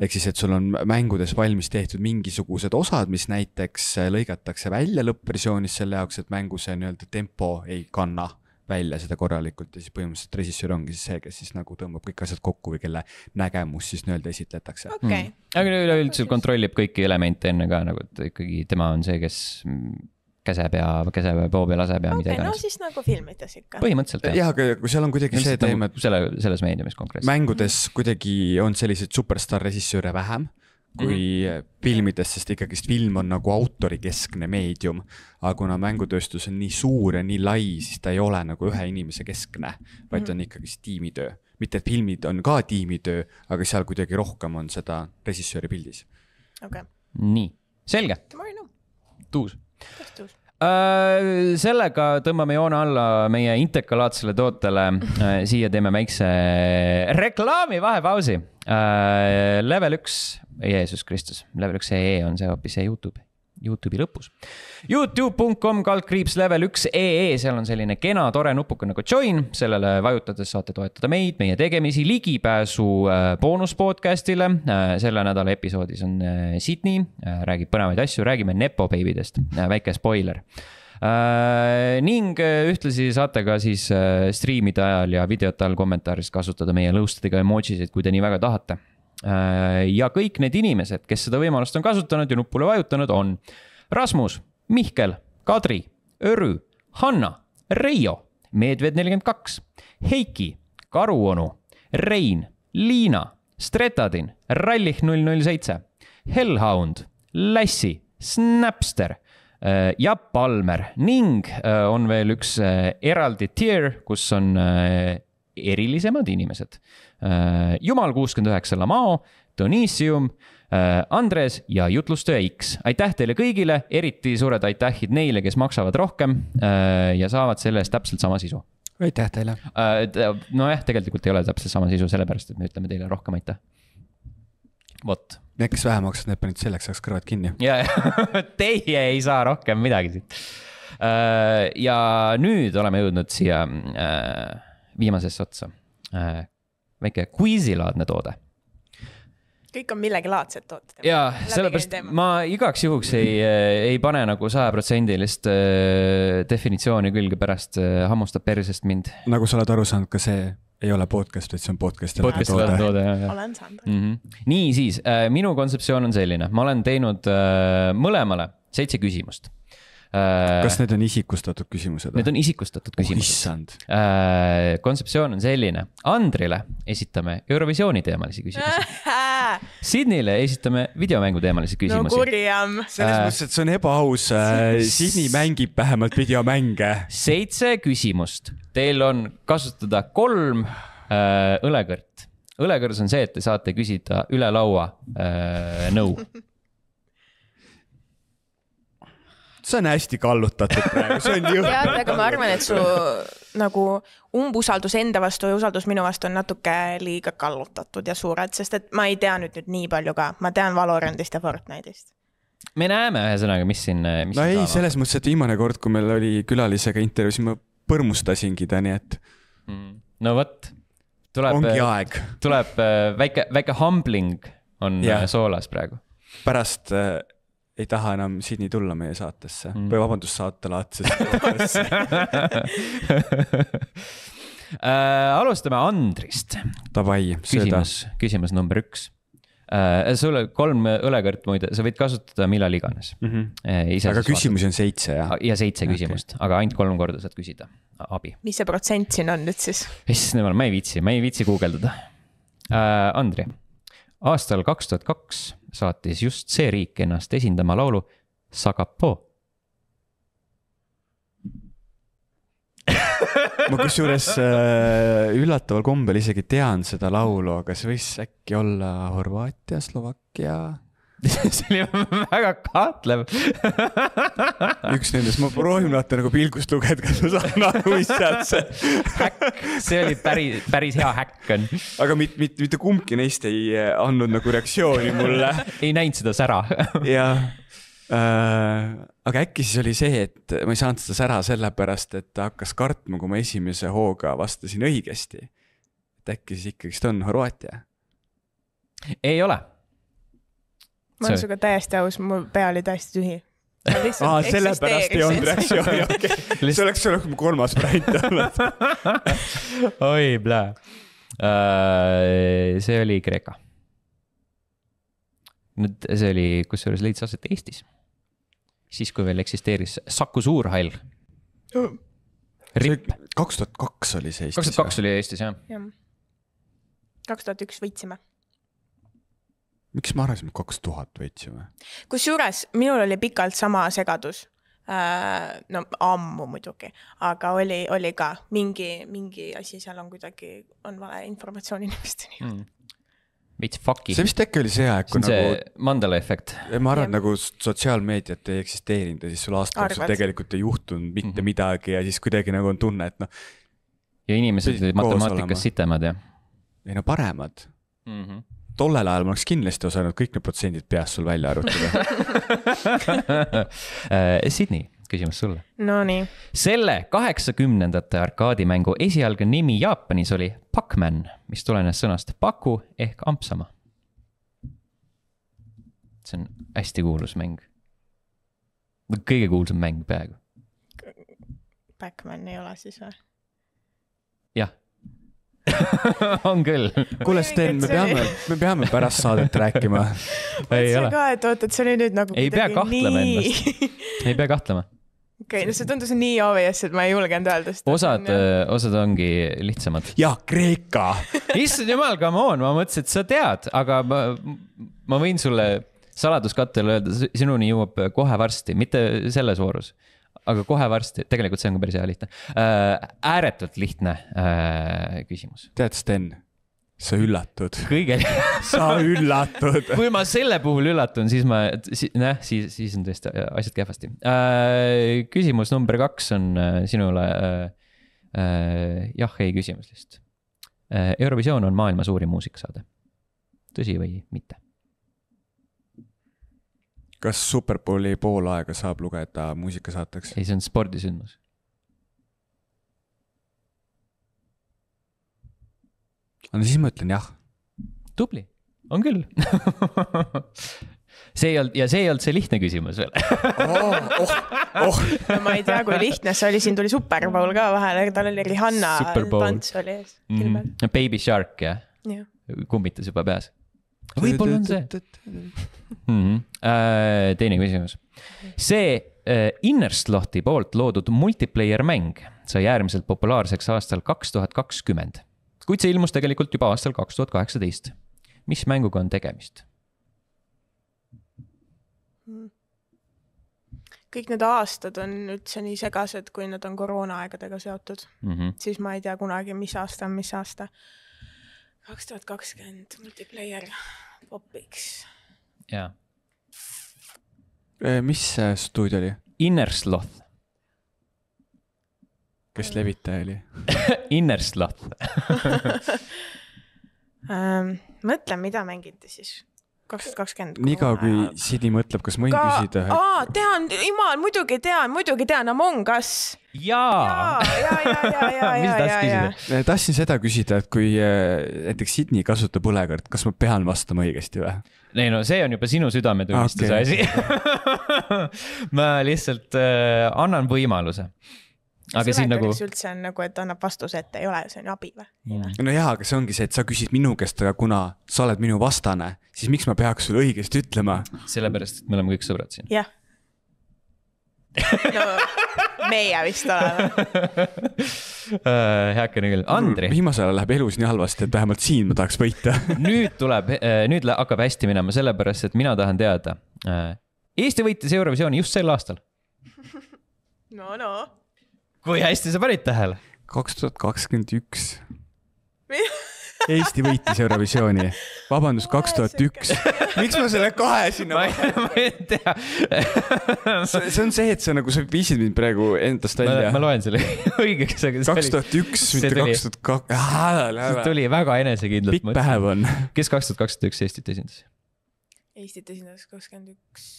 Ehk siis, et sul on mängudes valmis tehtud mingisugused osad, mis näiteks lõigatakse välja lõppversioonis selle jaoks, et mängu see nii-öelda tempo ei kanna välja seda korralikult ja siis põhimõtteliselt režissöör ongi siis see, kes siis nagu tõmbab kõik asjad kokku või kelle nägemus siis nii-öelda esitletakse okei okay. mm.. aga üleüldse kontrollib kõiki elemente enne ka nagu, et ikkagi tema on see, kes poob ja laseb ja okay, mida no iganes. siis nagu filmides ikka. põhimõtteliselt jah. jah, aga kui seal on kuidagi see teema, et selle, selles meediumis konkreetselt. mängudes kuidagi on selliseid superstaar režissööre vähem kui filmides, sest ikkagist film on nagu autorikeskne meedium. aga kuna mängutööstus on nii suur ja nii lai, siis ta ei ole nagu ühe inimese keskne, vaid on ikkagist tiimitöö. mitte, et filmid on ka tiimitöö, aga seal kuidagi rohkem on seda režissööri pildis. okei, nii, selge, tuus. Tõesti uus. sellega tõmbame joone alla meie intekalaatsele tootele. siia teeme väikse reklaami vahepausi. level üks, Jeesus Kristus, level üks ee on see hoopis see Youtube, Youtube'i lõpus. Youtube.com kaldkriips level üks ee, seal on selline kena tore nupuke nagu join, sellele vajutades saate toetada meid, meie tegemisi, ligipääsu äh, boonus podcast'ile. selle nädala episoodis on äh, Sydney, räägib põnevaid asju, räägime Nepo beebidest, väike spoiler Äh, ning äh, ühtlasi saate ka siis äh, striimide ajal ja videote all kommentaaris kasutada meie lõustadega emojisid, kui te nii väga tahate. Ja kõik need inimesed, kes seda võimalust on kasutanud ja nupule vajutanud, on Rasmus, Mihkel, Kadri, Örü, Hanna, Reio, Medved nelikümmend kaks, Heiki, Karuonu, Rein, Liina, Stretadin, Rallih null null seitse, Hellhound, Lassi, Snapster äh, ja Palmer ning äh, on veel üks äh, eraldi tier, kus on äh, erilisemad inimesed. Jumal kuuskümmend üheksa Lamao, Donissium, Andres ja jutlustaja X. aitäh teile kõigile, eriti suured aitähid neile, kes maksavad rohkem äh, ja saavad selle eest täpselt sama sisu. aitäh teile. nojah, tegelikult ei ole täpselt sama sisu, sellepärast et me ütleme teile rohkem aitäh. vot Need, kes vähe maksavad, need panid selleks ajaks kõrvad kinni. ja, ja (laughs) teie ei saa rohkem midagi siit. ja nüüd oleme jõudnud siia äh, viimasesse otsa. väike quiz-ilaadne toode kõik on millegi laadset tooted. ja sellepärast ma igaks juhuks ei, ei pane nagu sajaprotsendilist äh, definitsiooni külge, pärast äh, hammustab persest mind. nagu sa oled aru saanud, ka see ei ole podcast, vaid see on podcast'i podcast'i laadne toode. olen saanud. mm. -hmm. niisiis äh,, minu kontseptsioon on selline, ma olen teinud äh, mõlemale seitse küsimust äh,. Kas need on isikustatud küsimused? Need on isikustatud küsimused. issand, Äh, kontseptsioon on selline, Andrile esitame Eurovisiooni teemalisi küsimusi, (laughs) Sydneyle esitame videomängu teemalisi no küsimusi. kurjam. selles Äh, mõttes, et see on ebaaus. Sydney mängib vähemalt videomänge. seitse küsimust, teil on kasutada kolm äh, õlekõrt. õlekõrs on see, et te saate küsida üle laua äh, nõu. (laughs) see on hästi kallutatud praegu, see on jõhker. jah, aga ma arvan, et su nagu umbusaldus enda vastu ja usaldus minu vastu on natuke liiga kallutatud ja suured, sest et ma ei tea nüüd, nüüd nii palju ka, ma tean Valorantist ja Fortnite'ist. me näeme ühesõnaga, mis siin, mis no siin ei, selles mõttes, et viimane kord, kui meil oli külalisega intervjuu, siis ma põrmustasingi ta, nii et Mm. no vot, tuleb, ongi aeg. tuleb äh, väike, väike humbling on yeah. soolas praegu. pärast äh, ei taha enam Sydney tulla meie saatesse Mm. või vabandust, saatelaadsesse. (laughs) Äh, alustame Andrist. Davai, sööda. küsimus, number üks äh,. sul on kolm õlekõrt muide, sa võid kasutada millal iganes Mm -hmm. äh,. aga küsimusi on seitse jah? ja seitse küsimust, aga ainult kolm korda saad küsida abi. mis see protsent siin on nüüd siis? issand jumal, ma ei viitsi, ma ei viitsi guugeldada äh,. Andri, aastal kaks tuhat kaks saatis just see riik ennast esindama laulu Sagapo. ma kusjuures äh, üllataval kombel isegi tean seda laulu, aga see võis äkki olla Horvaatia, Slovakkia. (laughs) see oli väga kahtlev. (laughs) üks nendest, ma proovin vaata nagu pilgust lugeda, kas ma saan aru, mis sealt see. see oli päris, päris hea häkk on. aga mitte, mitte, mitte kumbki neist ei äh, andnud nagu reaktsiooni mulle (laughs) ei näinud seda sära. ja äh,, aga äkki siis oli see, et ma ei saanud seda sära sellepärast, et ta hakkas kartma, kui ma esimese hooga vastasin õigesti. et äkki siis ikkagist on Horvaatia. ei ole ma olen sinuga täiesti aus, mu pea oli täiesti tühi. aa, sellepärast ei olnud reaktsiooni, okei. (laughs) see oleks, see oleks mu kolmas variant olnud. (laughs) oi, plää. see oli Kreeka. nüüd see oli, kusjuures leidis aset Eestis. siis, kui veel eksisteeris Saku Suurhall. (gasps) kaks tuhat kaks oli see Eestis. kaks tuhat kaks oli Eestis jah. jah. kaks tuhat üks võitsime. Miks me arvasime, et kaks tuhat võitsime? kusjuures minul oli pikalt sama segadus. no ammu muidugi, aga oli, oli ka mingi, mingi asi seal on kuidagi, on vale informatsioon (laughs) inimesteni. Mm. veits fuck'i. see vist äkki oli see aeg, kui see nagu Mandela efekt. ma arvan, Jah. nagu sotsiaalmeediat ei eksisteerinud ja siis sul aasta jooksul tegelikult ei juhtunud mitte mm -hmm. midagi ja siis kuidagi nagu on tunne, et noh, ja inimesed olid matemaatikas sitemad jah ei no paremad. mm. -hmm. Tollel ajal ma oleks kindlasti osanud kõik need protsendid peast sul välja arvutada. (laughs) Sydney, küsimus sulle. Nonii, selle kaheksakümnendate arkaadimängu esialgne nimi Jaapanis oli Pac-Man, mis tulenes sõnast paku ehk ampsama. see on hästi kuulus mäng. kõige kuulsam mäng peaaegu, Backman ei ole siis või? Jah. (laughs) on küll, kuule, Sten, me peame, me peame pärast saadet rääkima. ole, ka, et oot, et see oli nüüd nagu Ei pea kahtlema nii- (laughs) ei pea kahtlema. okei, no see tundus nii obvious, et ma ei julgenud öelda seda. osad, osad ongi lihtsamad. ja Kreeka. (laughs) issand jumal, come on, ma mõtlesin, et sa tead, aga ma, ma võin sulle saladuskattele öelda, sinuni jõuab kohe varsti, mitte selles voorus, aga kohe varsti, tegelikult see on ka päris hea lihtne äh,. ääretult lihtne äh, küsimus. tead, Sten, sa üllatud. kõige, sa üllatud. (laughs) kui ma selle puhul üllatun, siis ma noh, siis, siis on tõesti asjad kehvasti äh,. küsimus number kaks on äh, sinule äh, äh, jah-ei küsimus lihtsalt äh,. Eurovisioon on maailma suurim muusikasaade. tõsi või mitte? Kas Superbowli poolaega saab lugeda muusikasaateks? ei, see on spordisündmus. no siis ma ütlen jah. tubli, on küll (laughs) see ei olnud ja see ei olnud see lihtne küsimus veel. oh, oh, no ma ei tea, kui lihtne see oli, siin tuli Super Bowl ka vahele, tal oli Rihanna tants oli ees, peal. Mhm. Baby Shark jah, jah, kummitas juba peas. võib-olla on see. mm. -hmm. Äh, teine küsimus. see äh, Innerslothi poolt loodud multiplayer mäng sai äärmiselt populaarseks aastal kaks tuhat kakskümmend, kuid see ilmus tegelikult juba aastal kaks tuhat kaheksateist. mis mänguga on tegemist? kõik need aastad on üldse nii segased, kui nad on koroonaaegadega seotud, Mm -hmm. siis ma ei tea kunagi, mis aasta on mis aasta. kaks tuhat kakskümmend multiplayer, popiks. jaa, mis see stuudio oli, Innersloth, kes levitaja oli? (laughs) Innersloth, (laughs) Ähm, mõtle, mida mängiti siis, kaks tuhat kakskümmend. niikaua kui Sidi mõtleb, kas ma võin ka, küsida? aa, tean, jumal, muidugi tean, muidugi tean, Among Us. jaa ja, ja, ja, ja, ja, Mis ja, tahtsid küsida?. tahtsin seda küsida, et kui äh, näiteks Sydney kasutab õlekõrt, kas ma pean vastama õigesti või? Ei no see on juba sinu südametunnistuse Okei. asi. (laughs) ma lihtsalt äh, annan võimaluse. aga siin nagu, üldse on nagu, et annab vastuse ette, ei ole, see on abi või? Mm. no jaa, aga see ongi see, et sa küsid minu käest, aga kuna sa oled minu vastane, siis miks ma peaks sulle õigesti ütlema? sellepärast, et me oleme kõik sõbrad siin. jah. No meie vist oleme. Äh, heakene küll, Andri, viimasel ajal läheb elus nii halvasti, et vähemalt siin ma tahaks võita. (laughs) nüüd tuleb, nüüd lä- hakkab hästi minema, sellepärast et mina tahan teada. Eesti võitis Eurovisiooni just sel aastal. no, no. kui hästi sa panid tähele? kaks tuhat kakskümmend üks. (laughs) Eesti võitis Eurovisiooni. vabandust, kaks tuhat üks. (laughs) miks ma selle kahe sinna ma ei, (laughs) ma ei tea. see see on see, et sa nagu, sa viisid mind praegu endast ma välja. loen selle (laughs) õigeks, aga see kaks tuhat üks, mitte tuli- kaks tuhat kaks. see tuli väga enesekindlalt. pikk päev on. kes kaks tuhat kakskümmend üks Eestit esindas? Eestit esindas kakskümmend üks.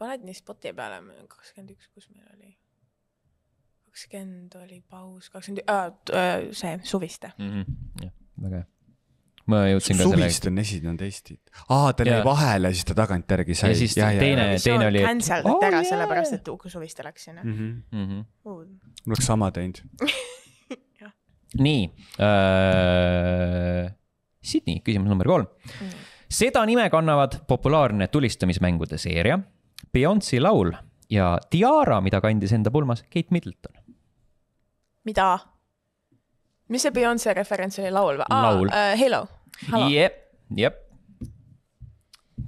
paned nii spoti peale, kakskümmend üks, kus meil oli? Kakskümmend oli paus, kakskümmend, see Suviste. jah, väga hea. ma jõudsin ka selle. suvist on esinenud Eestit. aa, ta jäi vahele, siis ta tagantjärgi sai. Ja siis teine- teine oli, cancel dati Oh, ära jaa. sellepärast, et Uku Suviste läks sinna mm. -hmm. Mm -hmm. uh.. oleks sama teinud. (laughs) nii äh,. Sydney, küsimus number kolm. seda nime kannavad populaarne tulistamismängude seeria, Beyonce'i laul ja tiara, mida kandis enda pulmas Kate Middleton. mida? mis see Beyonce referents oli, laul või? Laul. Uh, Halo. jep, jep.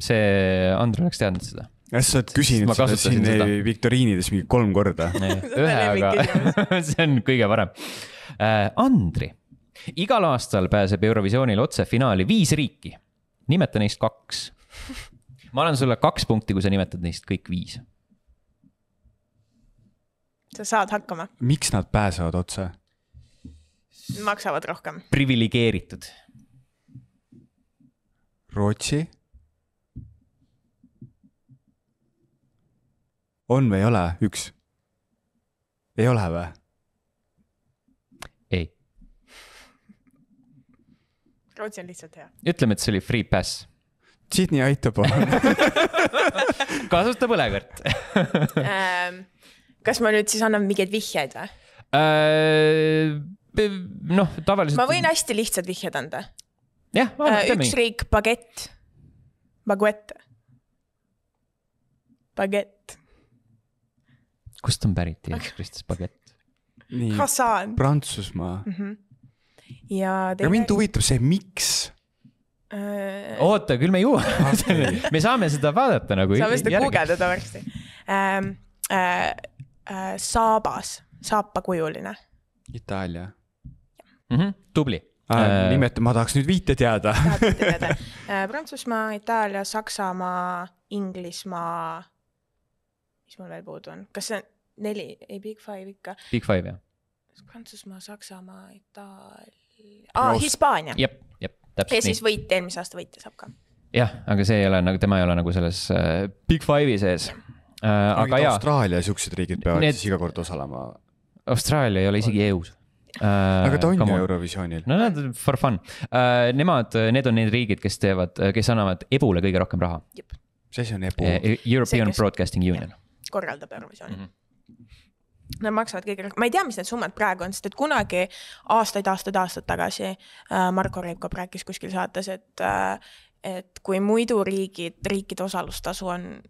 see, Andre oleks teadnud seda. kas sa oled Ma küsinud seda siin seda. viktoriinides mingi kolm korda? ühe, aga (laughs) see on kõige parem äh,. Andri, igal aastal pääseb Eurovisioonil otse finaali viis riiki. nimeta neist kaks. ma annan sulle kaks punkti, kui sa nimetad neist kõik viis. Sa saad hakkama, miks nad pääsevad otse? maksavad rohkem. priviligeeritud. Rootsi? on või ei ole, üks? ei ole või? ei, Rootsi on lihtsalt hea. ütleme, et see oli free pass. Sydney aitab palun. (laughs) kasuta põlekõrt Ähm, kas ma nüüd siis annan mingeid vihjeid või? Äh, noh, tavaliselt. ma võin hästi lihtsad vihjed anda. jah, teeme üks riik, bagett, baguette, bagett, kust on pärit Jeesus Kristus bagett? nii, croissant Prantsusmaa. ja aga mind teine. huvitab see, miks. oota, küll me jõuame (laughs) me saame seda vaadata nagu. saame seda. guugeldada varsti ähm,. Äh, äh, saabas, saapakujuline. Itaalia. Mhm, tubli. Ah, nimeta, ma tahaks nüüd viite teada. (laughs) teada? Prantsusmaa, Itaalia, Saksamaa, Inglismaa. mis mul veel puudu on, kas see on neli, ei Big Five ikka, Big Five jah? Prantsusmaa, Saksamaa, Itaalia ah,, Hispaania jep, jep, ja täpselt siis nii. võit, eelmise aasta võitja saab ka. jah, aga see ei ole nagu, tema ei ole nagu selles äh, Big Five'i sees äh,. Aga jaa, Austraalia ja siuksed riigid peavad Need- siis iga kord osalema. Austraalia ei ole isegi EU-s äh,. aga ta on ju. Eurovisioonil. no nad for fun uh,, nemad, need on need riigid, kes teevad, kes annavad ebule kõige rohkem raha see asi on ebu uh,. European kes- Broadcasting Union. korraldab Eurovisiooni mm. -hmm. Nad maksavad kõige rohkem, ma ei tea, mis need summad praegu on, sest et kunagi aastaid-aastaid-aastaid tagasi äh, Marko Reikop rääkis kuskil saates, et äh,, et kui muidu riigid, riikide osalustasu on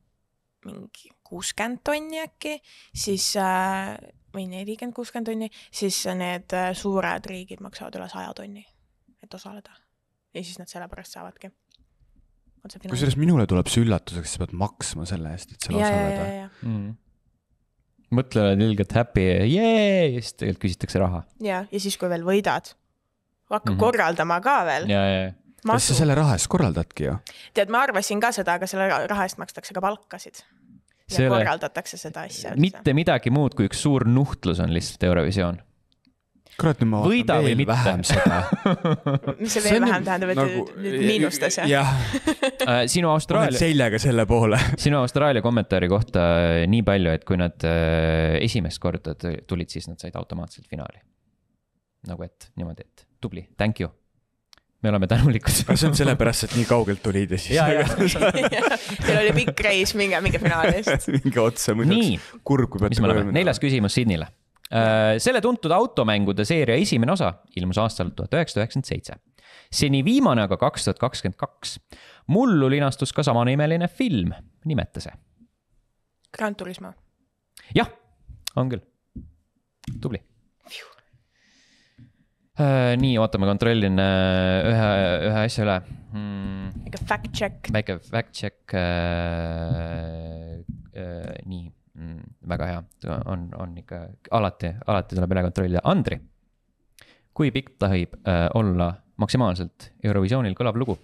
mingi kuuskümmend tonni äkki, siis äh, või nelikümmend, kuuskümmend tonni, siis need äh, suured riigid maksavad üle saja tonni, et osaleda. ja siis nad sellepärast saavadki. kusjuures minule tuleb see üllatuseks, sa pead maksma selle eest, et seal ja, osaleda. mm.. mõtlevad ilgelt happy, jee, ja siis tegelikult küsitakse raha. ja, ja siis, kui veel võidad, hakka mm. -hmm. korraldama ka veel. ja, ja, ja. kas sa selle raha eest korraldadki ju? tead, ma arvasin ka seda, aga selle raha eest makstakse ka palkasid. Ja Selle- korraldatakse seda asja. mitte midagi muud kui üks suur nuhtlus on lihtsalt Eurovisioon. kurat, nüüd ma Võida vaatan või veel mitte. vähem seda. (laughs) mis see veel vähem tähendab, et nagu, miinustes jah? jah, (laughs) Äh, sinu Austraalia, seljaga selle poole. (laughs) sinu Austraalia kommentaari kohta äh, nii palju, et kui nad äh, esimest korda tulid, siis nad said automaatselt finaali. nagu et niimoodi, et tubli, thank you. Me oleme tänulikud. kas see on sellepärast, et nii kaugelt tulid ja siis ja, ja, Teil oli pikk reis, minge, minge finaali eest. (laughs) minge otsa, muidu oleks kurb, kui mis peate me oleme, neljas küsimus Sydneyle. selle tuntud automängude seeria esimene osa ilmus aastal tuhat üheksasada üheksakümmend seitse. seni viimane aga kaks tuhat kakskümmend kaks. mullu linastus ka samanimeline film, nimeta see. Grand Turismo. jah, on küll. tubli. nii, oota, ma kontrollin äh, ühe, ühe asja üle mm,. ikka fact check. väike fact check äh,. Äh, nii mm,, väga hea, on, on ikka alati, alati tuleb üle kontrollida. Andri, kui pikk tohib äh, olla maksimaalselt Eurovisioonil kõlav lugu?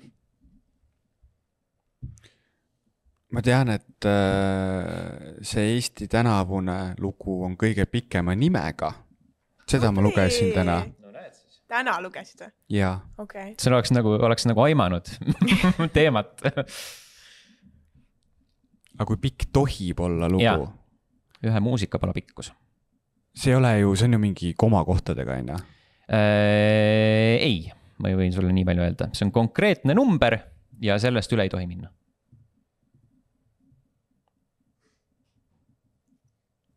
ma tean, et äh, see Eesti tänavune lugu on kõige pikema nimega. seda ma lugesin täna täna lugesid või? ja okei okay.. see oleks nagu, oleks nagu aimanud (laughs) teemat. aga kui pikk tohib olla Jaa. lugu? ühe muusikapala pikkus see ei ole ju, see on ju mingi komakohtadega onju. äh,. ei ma võin sulle nii palju öelda, see on konkreetne number ja sellest üle ei tohi minna.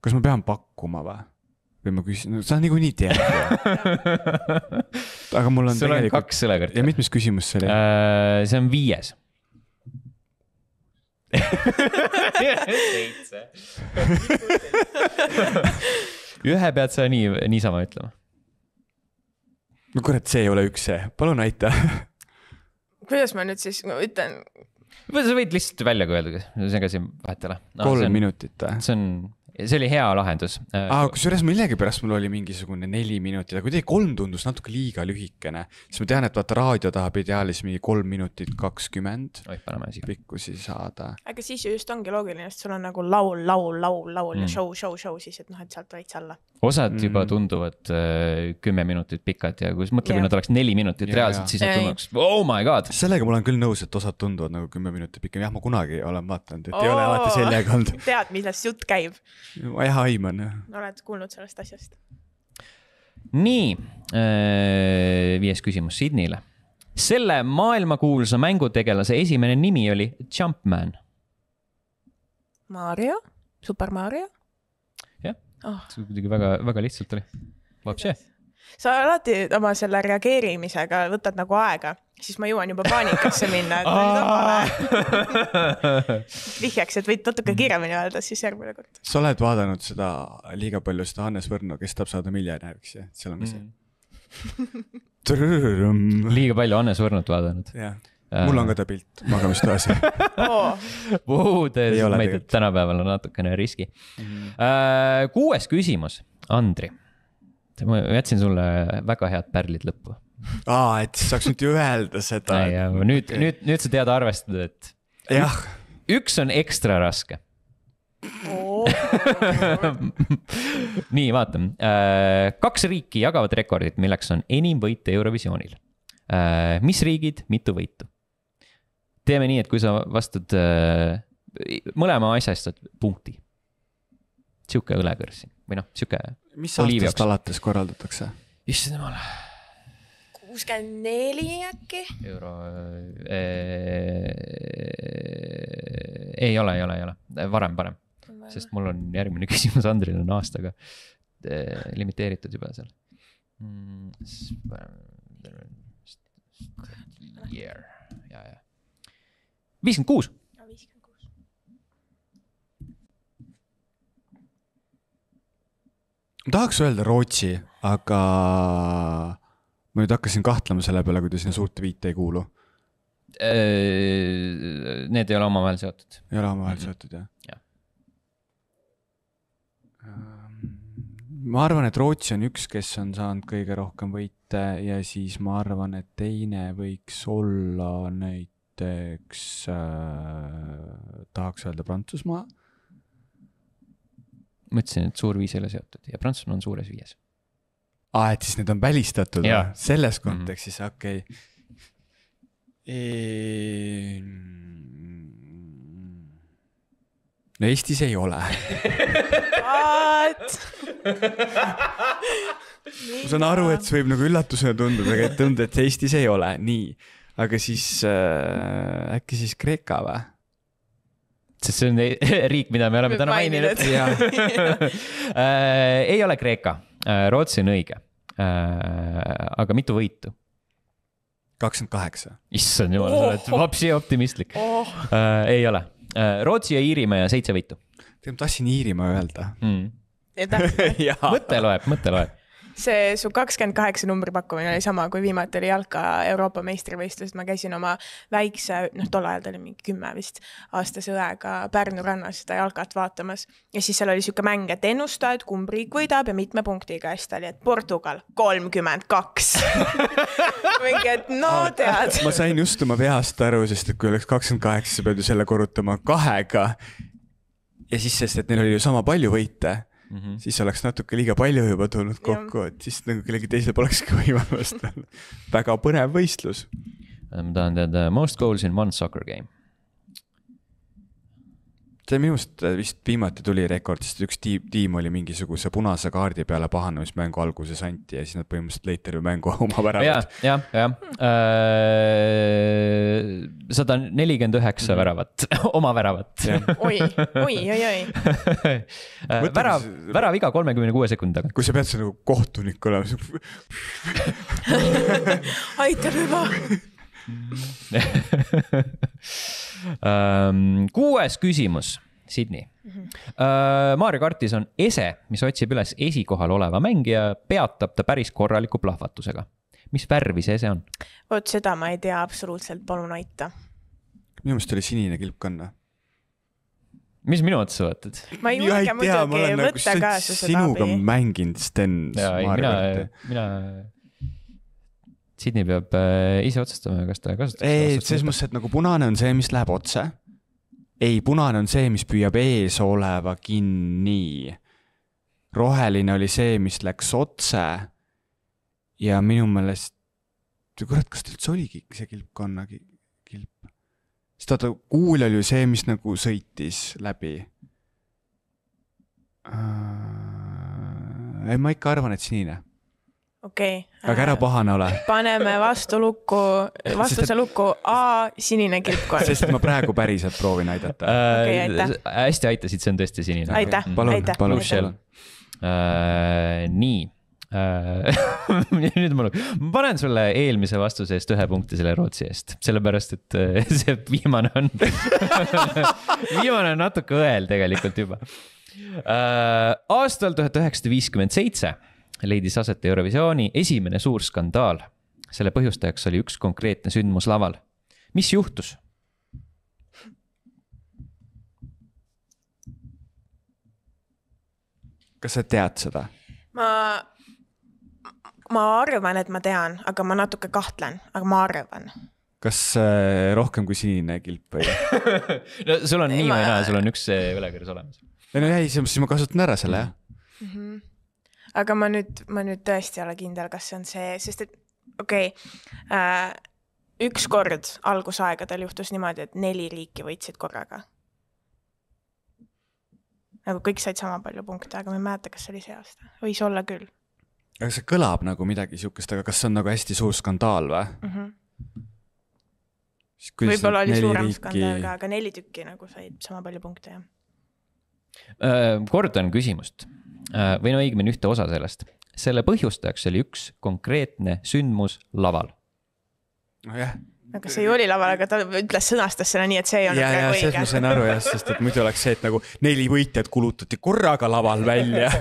kas ma pean pakkuma või? Või ma küsin, no sa niikuinii tead (laughs) aga mul on sul on tegelikult. kaks õlekarti ja mitmes küsimus see oli uh...? Äh, see on viies seitse. ühe pead sa nii, niisama ütlema. no kurat, see ei ole üks see, palun aita. kuidas ma nüüd siis no, ütlen, või sa võid lihtsalt välja ka öelda, see ega siin vahet ei ole no,. kolm minutit või? see on, see oli hea lahendus. aa, kusjuures millegipärast mul oli mingisugune neli minutit, aga kuidagi kolm tundus natuke liiga lühikene. siis ma tean, et vaata raadio tahab ideaalis mingi kolm minutit kakskümmend pikkusi saada. aga siis ju just ongi loogiline, sest sul on nagu laul, laul, laul, laul mm. ja show, show, show siis, et noh, et sealt veits alla. Osad Mm. juba tunduvad äh, kümme minutit pikad ja kui sa mõtled, kui nad oleks neli minutit Jaa, reaalselt, siis nad Ei. tunduks, oh my god. sellega ma olen küll nõus, et osad tunduvad nagu kümme minutit pikem, jah, ma kunagi olen vaadanud, et ei ole alati sellega olnud. tead, millest jutt käib, ma jah aiman. oled kuulnud sellest asjast? nii, viies küsimus Sydneyle. selle maailmakuulsa mängutegelase esimene nimi oli Jumpman. Mario, Super Mario. oh.. see kuidagi väga, väga lihtsalt oli. Vapše. sa alati oma selle reageerimisega võtad nagu aega, siis ma jõuan juba paanikasse minna, et vihjaks, et võid natuke kiiremini öelda siis järgmine kord. sa oled vaadanud seda liiga palju seda Hannes Võrno, kes tahab saada miljonäriks ja seal on ka see. Mm. liiga palju Hannes Võrnot vaadanud. jah, mul on ka ta pilt magamistoas. (laughs) ole ma ei tea, tänapäeval on natukene riski. kuues küsimus, Andri. ma jätsin sulle väga head pärlid lõppu. aa, et saaks nüüd ju öelda seda. nüüd, nüüd, nüüd sa tead arvestada, et jah, üks on ekstra raske. (laughs) nii, vaatame. kaks riiki jagavad rekordit, milleks on enim võite Eurovisioonil. mis riigid, mitu võitu? Teeme nii, et kui sa vastad äh, mõlema asja eest saad punkti. sihuke õlekõrs siin või noh, sihuke, mis aastast alates korraldatakse? issand jumal, kuuskümmend neli äkki? euro äh,. ei ole, ei ole, ei ole, varem, parem, sest mul on järgmine küsimus, Andril on aastaga äh, limiteeritud juba seal mm,. Year, ja, ja. Viiskümmend kuus, ma tahaks öelda Rootsi, aga ma nüüd hakkasin kahtlema selle peale, kui ta sinna suurde viite ei kuulu. Äh, need ei ole omavahel seotud. ei ole omavahel Mhm. seotud jah Jah.? ma arvan, et Rootsi on üks, kes on saanud kõige rohkem võite ja siis ma arvan, et teine võiks olla näiteks äh,, tahaks öelda Prantsusmaa. ma ütlesin, et suur viis ei ole seotud ja Prantsusmaa on suures viies. aa, et siis need on välistatud või? selles Mhm. kontekstis, okei okay.. no Eestis ei ole. What? ma saan aru, et see võib nagu üllatusena tunduda, aga et tundub, et Eestis ei ole, nii. Aga siis äh, äkki siis Kreeka või? sest see on e- (laughs) riik, mida me oleme täna maininud. (laughs) Äh, ei ole Kreeka, Rootsi on õige. aga mitu võitu? kakskümmend kaheksa. issand jumal, sa oled vapsi optimistlik. oh, ei ole, Rootsi ja Iirimaa ja seitse võitu tegelikult ma tahtsin Iirimaa öelda. mm.. (laughs) mõte loeb, mõte loeb. See su kakskümmend kaheksa numbri pakkumine oli sama, kui viimati oli jalka Euroopa meistrivõistlused, ma käisin oma väikse, noh, tol ajal ta oli mingi kümme vist, aastase õega Pärnu rannas seda jalkat vaatamas ja siis seal oli sihuke mäng, et ennusta, et kumb riik võidab ja mitme punktiga ja siis ta oli, et Portugal kolmkümmend kaks. (laughs) mingi, et no tead. ma sain just oma peast aru, sest et kui oleks kakskümmend kaheksa, sa pead ju selle korrutama kahega. ja siis, sest et neil oli ju sama palju võite, Mm -hmm. siis oleks natuke liiga palju juba tulnud kokku, et siis nagu kellelgi teisel polekski (laughs) võimalust. väga põnev võistlus. ma tahan teada most goals in one soccer game. See minu arust vist viimati tuli rekord, sest üks tiim, tiim oli mingisuguse punase kaardi peale pahandamismängu alguses anti ja siis nad põhimõtteliselt lõid terve mängu (laughs) oma ja väravat., jah, jah. sada nelikümmend üheksa väravat, (laughs) oma väravat. oi, oi, oi, oi. Mõtle, värav värav iga kolmekümne kuue sekundi tagant. kui sa pead seal nagu kohtunik olema, (laughs) aitab juba. Ähm, kuues küsimus, Sydney. Mario kartis on ese, mis otsib üles esikohal oleva mängija, peatab ta päris korraliku plahvatusega. mis värvi see ese on? vot seda ma ei tea absoluutselt, palun aita. minu meelest oli sinine kilpkonn või? mis minu otsa vaatad? ma ei julge muidugi võtta kaasa seda nagu sinuga abi. mänginud, Sten. mina, mina, Sydney peab äh, ise otsustama, kas ta kasutab. ei, selles mõttes, et nagu punane on see, mis läheb otse. ei, punane on see, mis püüab ees oleva kinni. roheline oli see, mis läks otse. ja minu meelest, kurat, kas ta üldse oligi see kilpkonna ki- kilp? sest vaata, kuul oli ju see, mis nagu sõitis läbi. ei, ma ikka arvan, et sinine, okei. aga ära pahane ole, paneme vastu lukku, vastuse lukku A sinine kilpkonn. sest ma praegu päriselt proovin aidata. Okei, aitäh. hästi aitasid, see on tõesti sinine. aitäh, palun aitäh,. palun, palun. äh,. nii äh. (laughs) nüüd ma, ma panen sulle eelmise vastuse eest ühe punkti selle Rootsi eest, sellepärast et äh, (laughs) see viimane on, (laughs) viimane on natuke õel tegelikult juba äh,. aastal tuhat üheksasada viiskümmend seitse leidis aset Eurovisiooni esimene suur skandaal. selle põhjustajaks oli üks konkreetne sündmus laval. mis juhtus? kas sa tead seda? ma, ma arvan, et ma tean, aga ma natuke kahtlen, aga ma arvan. kas äh, rohkem kui sinine kilp või? (laughs) no sul on Ei, nii ma- või naa, sul on üks see võlekõrs olemas. ei no ei, siis ma kasutan ära selle jah. Aga ma nüüd, ma nüüd tõesti ei ole kindel, kas see on see, sest et okei okay, äh,, ükskord algusaegadel juhtus niimoodi, et neli riiki võitsid korraga. nagu kõik said sama palju punkte, aga ma ei mäleta, kas see oli see aasta, võis olla küll aga see kõlab nagu midagi siukest, aga kas see on nagu hästi suur skandaal või? mm. -hmm. võib-olla oli suurem skandaal ka, aga neli tükki nagu said sama palju punkte, jah. Äh, kordan küsimust või no õigemini ühte osa sellest. selle põhjustajaks oli üks konkreetne sündmus laval. nojah, aga see ju oli laval, aga ta ütles, sõnastas selle nii, et see ei olnud ja, ja praegu sellest ma õige. sain aru jah, sest et muidu oleks see, et nagu neli võitjat kulutati korraga laval välja.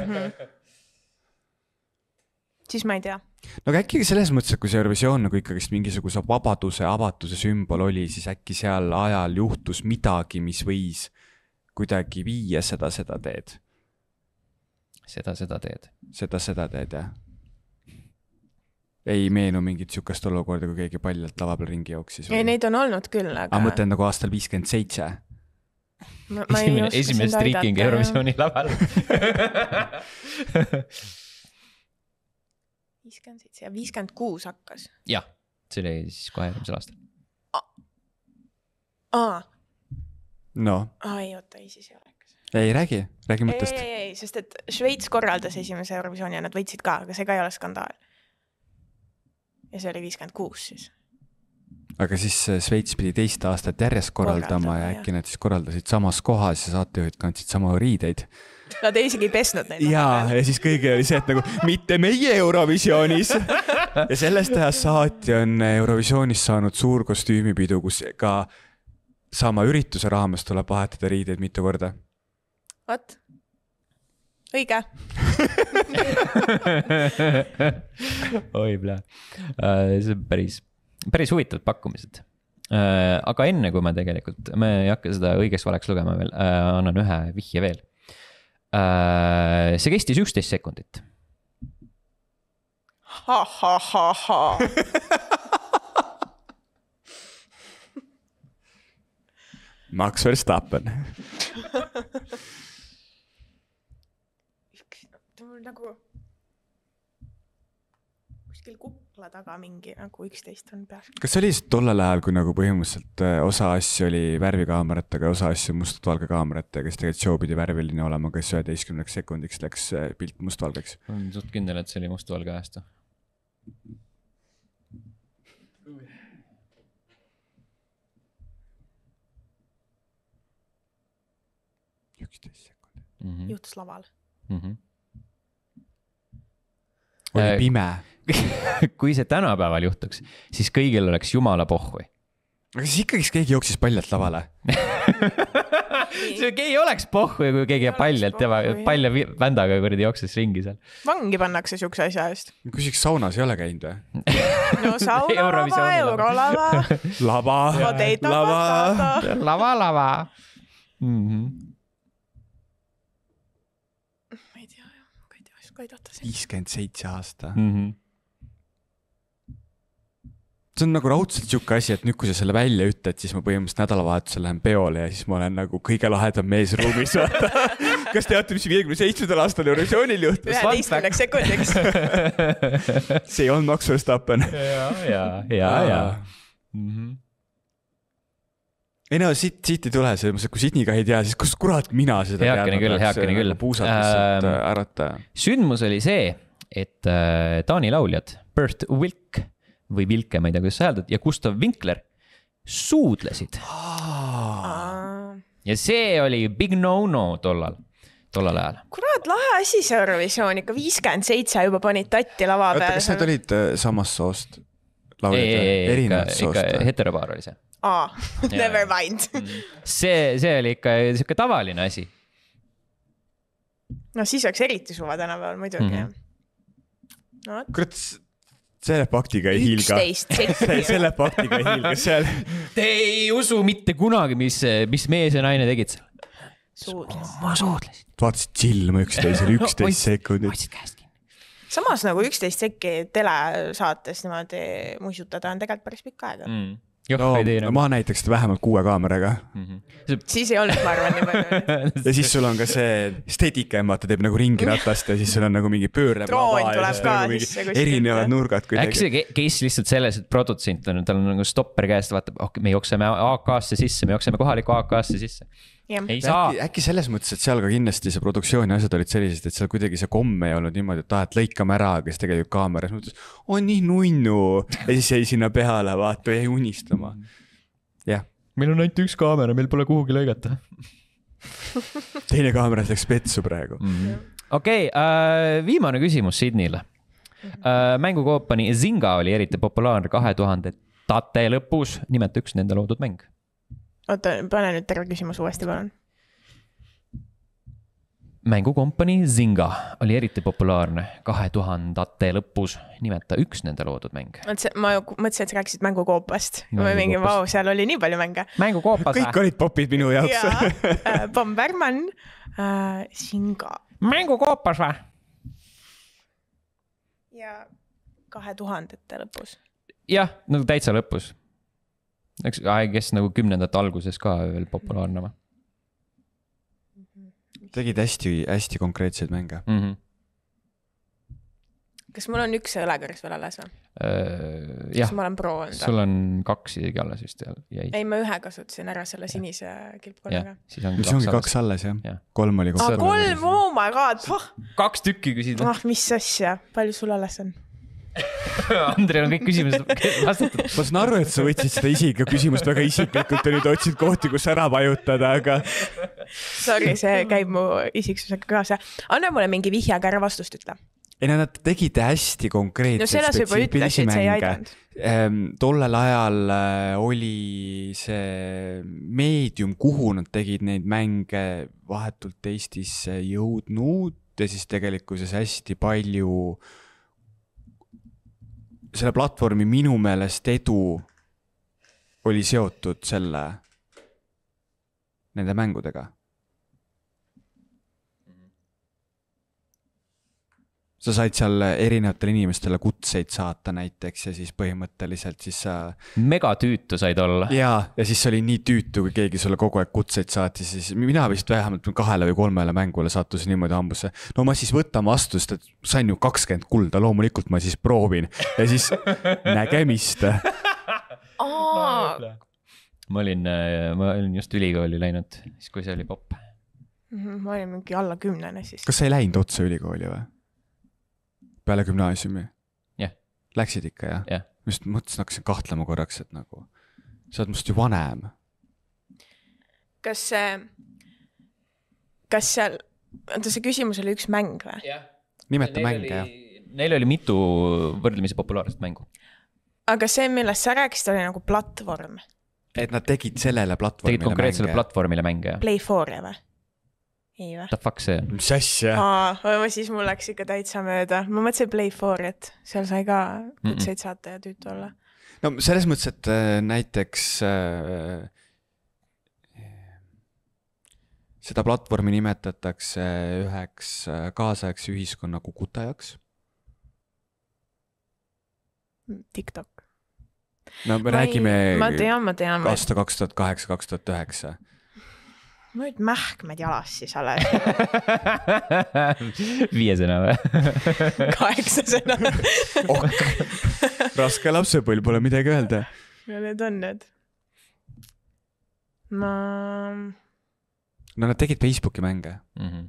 (laughs) siis ma ei tea. no aga äkki selles mõttes, et kui see Eurovisioon nagu ikkagist mingisuguse vabaduse, avatuse sümbol oli, siis äkki seal ajal juhtus midagi, mis võis kuidagi viia seda, seda teed, seda, seda teed. seda, seda teed jah. ei meenu mingit sihukest olukorda, kui keegi paljalt lava peal ringi jooksis ei, neid on olnud küll, aga aga ma mõtlen nagu aastal viiskümmend seitse. ma, ma ei esimene, esimene jah. Eurovisiooni laval. (laughs) viiskümmend seitse ja viiskümmend kuus hakkas. jah, see oli siis kohe järgmisel aastal. aa, noh, aa ei oota, ei siis ei ole. Ei räägi, räägi ei, mõttest ei, ei, sest et Šveits korraldas esimese Eurovisiooni ja nad võitsid ka, aga see ka ei ole skandaal. ja see oli viiskümmend kuus siis. aga siis äh, Šveits pidi teist aastat järjest korraldama Korraldama, ja äkki nad siis korraldasid samas kohas ja saatejuhid kandsid sama riideid. Nad isegi ei pesnud neid. ja, ja siis kõigil oli see, et nagu mitte meie Eurovisioonis. ja sellest ajast saati on Eurovisioonis saanud suur kostüümipidu, kus ka sama ürituse raames tuleb vahetada riideid mitu korda. vot, õige. oi, plee. see on päris, päris huvitavad pakkumised. aga enne kui ma tegelikult, ma ei hakka seda õigeks-valeks lugema veel, annan ühe vihje veel. see kestis üksteist sekundit. ha-ha-ha-ha. Max Verstappen. (laughs) mul nagu kuskil kupp akla taga mingi nagu üksteist on peas. kas see oli siis tollel ajal, kui nagu põhimõtteliselt äh, osa asju oli värvikaameratega ja osa asju mustvalge kaameratega, siis tegelikult show pidi värviline olema, kas üheteistkümneks sekundiks läks äh, pilt mustvalgeks? olen suht kindel, et see oli mustvalge ajastu. üksteist sekundit. Mm -hmm. juhtus laval. Mm -hmm. Oli Äh, pime. (laughs) kui see tänapäeval juhtuks, siis kõigil oleks jumala pohhui. aga siis ikkagist keegi jooksis paljalt lavale. (laughs) see ei oleks pohhui, kui keegi paljalt tema palja vändaga kuradi jooksis ringi seal. vangi pannakse siukse asja eest. küsiks, saunas ei ole käinud või? (laughs) no Eurovisiooni lava. eurolava, lava, lava. lava, lava mm. -hmm. ma ei tea jah, ma ei sind. viiskümmend seitse aasta. Mm -hmm. see on nagu raudselt sihuke asi, et nüüd, kui sa selle välja ütled, siis ma põhimõtteliselt nädalavahetusel lähen peole ja siis ma olen nagu kõige lahedam mees ruumis, vaata. (laughs) kas teate, mis viiekümne seitsmendal aastal Eurovisioonil juhtus? üheteistkümneks sekundiks. (laughs) see ei olnud Max Verstappen. ja, ja, ja, ja. Mm -hmm. Ei no siit, siit ei tule selles mõttes, et kui Sydney'ga ei tea, siis kust kurat mina seda Heakene küll, heakene küll. puusalt lihtsalt Ähm, äh, ärata. sündmus oli see, et äh, Taani lauljad Bert Wilk või Vilke, ma ei tea, kuidas sa hääldad, ja Gustav Winkler suudlesid ja see oli big no-no tollal, tollal ajal. kurat, lahe asi see Eurovisioon ikka, viiskümmend seitse juba panid tatti lava oota, peale. kas need olid äh, samast soost lauljad ei, või? erinevast soost? heteropaar oli see. aa, (laughs) never mind. see, see oli ikka sihuke tavaline asi. no siis oleks eriti suva tänapäeval muidugi Mhm. jah. no kurat, selle faktiga ei hiilga. (laughs) selle faktiga ei hiilga, seal. (laughs) Te ei usu mitte kunagi, mis, mis mees ja naine tegid seal. suudles. ma suudlesin. vaatasid silma üksteisele üksteist sekundit. hoidsid käest. Samas nagu üksteist sekki telesaates niimoodi muisutada on tegelikult päris pikk aeg mm.. no nagu. ma näiteks seda vähemalt kuue kaameraga siis ei olnud, ma arvan, nii palju. (laughs) ja siis sul on ka see steadicam, vaata, teeb nagu ringiratast ja siis sul on nagu mingi pöörlev Droon lava ja tuleb siis ka nagu mingi erinevad nurgad äkki kuidagi. see ca- case lihtsalt selles, et produtsent on, tal on nagu stopper käes, ta vaatab, oh, me jookseme AK-sse sisse, me jookseme kohalikku AK-sse sisse. Ei saa äkki, äkki selles mõttes, et seal ka kindlasti see produktsiooni asjad olid sellised, et seal kuidagi see komm ei olnud niimoodi, et aa, et lõikame ära, aga siis tegelikult kaameras mõtles, on nii nunnu ja siis jäi sinna peale, vaata, jäi unistama. jah, meil on ainult üks kaamera, meil pole kuhugi lõigata. (laughs) teine kaameras läks petsu praegu. okei, viimane küsimus Sydneyle. mängukoopani Zynga oli eriti populaarne kahe tuhandendate lõpus, nimeta üks nende loodud mäng. oota, pane nüüd terve küsimus uuesti, palun. mängukompanii Zynga oli eriti populaarne kahe tuhandate lõpus, nimeta üks nende loodud mäng. mõtlesin, ma ju mõtlesin, et sa rääkisid mängukoopast. ma mingi, Mängukoopast. vau, seal oli nii palju mänge. mängukoopas kõik olid popid minu jaoks. jaa, Bomberman äh,, Singa mängukoopas või? ja kahe tuhandete lõpus. jah, nagu täitsa lõpus. eks, kes nagu kümnendate alguses ka veel populaarne või tegid hästi-hästi konkreetseid mänge. mm? -hmm. kas mul on üks õlekõrs veel alles või? jah kas, ma olen pro olnud või? sul on kaks isegi alles vist jäi. ei, ma ühe kasutasin ära selle sinise jah kilpkonnaga., siis ongi siis ongi kaks alles jah Jah.? kolm oli kokku. kolm, oh my god, oh, kaks tükki küsid. ah mis asja, palju sul alles on? (laughs) Andrei on kõik küsimused (laughs) vastatud. ma saan aru, et sa võtsid seda isiklikku küsimust väga isiklikult ja nüüd otsid kohti, kus ära vajutada, aga (laughs) Sorry, see käib mu isiksusega kaasa. anna mulle mingi vihje, aga ära vastust ütle. ei no nad tegid hästi no konkreetseid selle sa juba ütlesid, see ei aidanud. Ehm, tollel ajal äh, oli see meedium, kuhu nad tegid neid mänge vahetult Eestisse jõudnud ja siis tegelikkuses hästi palju selle platvormi minu meelest edu oli seotud selle, nende mängudega. Sa said seal erinevatele inimestele kutseid saata näiteks ja siis põhimõtteliselt siis sa. megatüütu said olla. ja, ja siis see oli nii tüütu, kui keegi sulle kogu aeg kutseid saatis, siis mina vist vähemalt kahele või kolmele mängule sattusin niimoodi hambusse. no ma siis võtan vastu, sest et sain ju kakskümmend kulda, loomulikult ma siis proovin ja siis (laughs) nägemist. ma olin, ma olin just ülikooli läinud, siis kui see oli popp. Mhm, ma olin mingi alla kümnene siis. kas sa ei läinud otse ülikooli või? Peale gümnaasiumi? yeah.. Läksid ikka jah yeah.? ma just mõtlesin, hakkasin kahtlema korraks, et nagu sa oled must ju vanem. kas see, kas seal, oota see küsimus oli üks mäng või? jah. nimeta mänge jah. Neil oli mitu võrdlemisi populaarset mängu. aga see, millest sa rääkisid, oli nagu platvorm? et nad tegid sellele platvormile tegid konkreetsele platvormile mänge, jah? Playforia või? Ei või? The fuck see on? mis asja? aa, siis mul läks ikka täitsa mööda, ma mõtlesin Playforiat, seal sai ka kutseid mm -mm. saata ja tüütu olla. no selles mõttes, et äh, näiteks äh, seda platvormi nimetatakse üheks äh, kaasaegse ühiskonna kukutajaks. TikTok. no me ma räägime. ma tean, ma tean. aasta kaks tuhat kaheksa, kaks tuhat üheksa nüüd mähkmed jalas siis alles (laughs) viiesena või (laughs) kaheksasena (laughs) oh, raske lapsepõlv, pole midagi öelda. ja need on need. ma. no nad tegid Facebooki mänge mm. -hmm.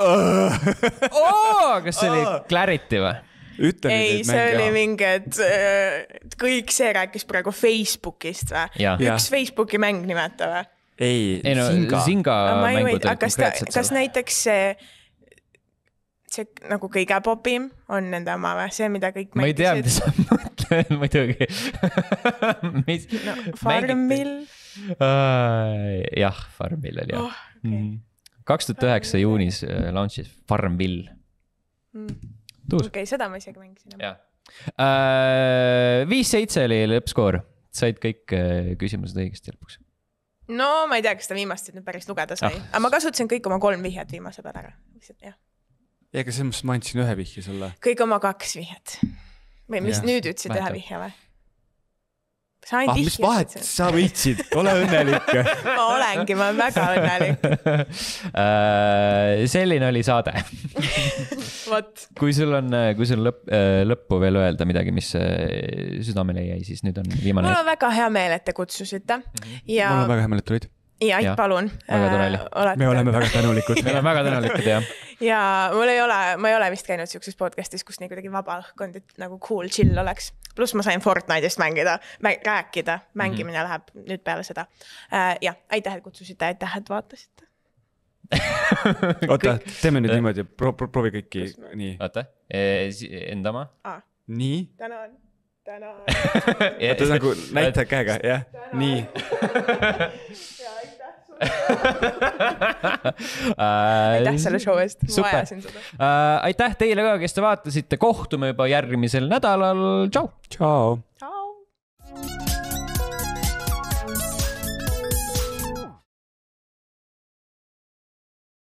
oh, kas see oli Clarity või? Ütle ei, see mänge, oli mingi, et äh, kõik see rääkis praegu Facebookist või? üks Facebooki mäng nimeta või? ei, ei no Zinga, Zinga mängud olid konkreetselt seal. kas näiteks see, see nagu kõige popim on nende oma või, see, mida kõik ma ei tea, mida sa (laughs) mõtled muidugi (laughs) mis no, Farmville uh,. jah, Farmville oli jah oh,. Mhm. kaks tuhat üheksa juunis äh, launch'is Farmville mm okei okay,, seda ma isegi mängisin. Äh, viis-seitse oli lõppskoor, said kõik äh, küsimused õigesti lõpuks. no ma ei tea, kas ta viimast nüüd päris lugeda sai ah., aga ma kasutasin kõik oma kolm vihjet viimase peale ära, lihtsalt jah. ja, aga selles mõttes ma andsin ühe vihje sulle. kõik oma kaks vihjet. või mis ja, nüüd ütlesid, ühe vihje või? Sa ainult ah, mis vahet, sa võitsid, ole õnnelik. (laughs) Ma olengi, ma olen väga õnnelik. Uh, (laughs) selline oli saade. (laughs) Kui sul on, kui sul lõpp, äh, lõppu veel öelda midagi, mis äh, südamele jäi, siis nüüd on viimane. mul on väga hea meel, et te kutsusite. Ja. mul on väga hea meel, et tulid ja Ait, palun. väga tore oli äh,. me oleme väga tänulikud me oleme väga tänulikud, jah. (laughs) ja mul ei ole, ma ei ole vist käinud siukses podcast'is, kus nii kuidagi vaba õhkkond, et nagu cool, chill oleks. pluss ma sain Fortnite'ist mängida mäng,, rääkida, mängimine mm -hmm. läheb nüüd peale seda äh,. jah, aitäh, et kutsusite, aitäh, et vaatasite (laughs) oota, teeme nüüd niimoodi, proovi kõiki, nii. oota, e, enda oma ah.. nii. tänan tänan. (laughs) oota, nagu (laughs) näita käega, jah, nii (laughs) aitäh selle show eest, ma vajasin seda uh,. aitäh teile ka, kes te vaatasite, kohtume juba järgmisel nädalal, tšau. tšau. tšau.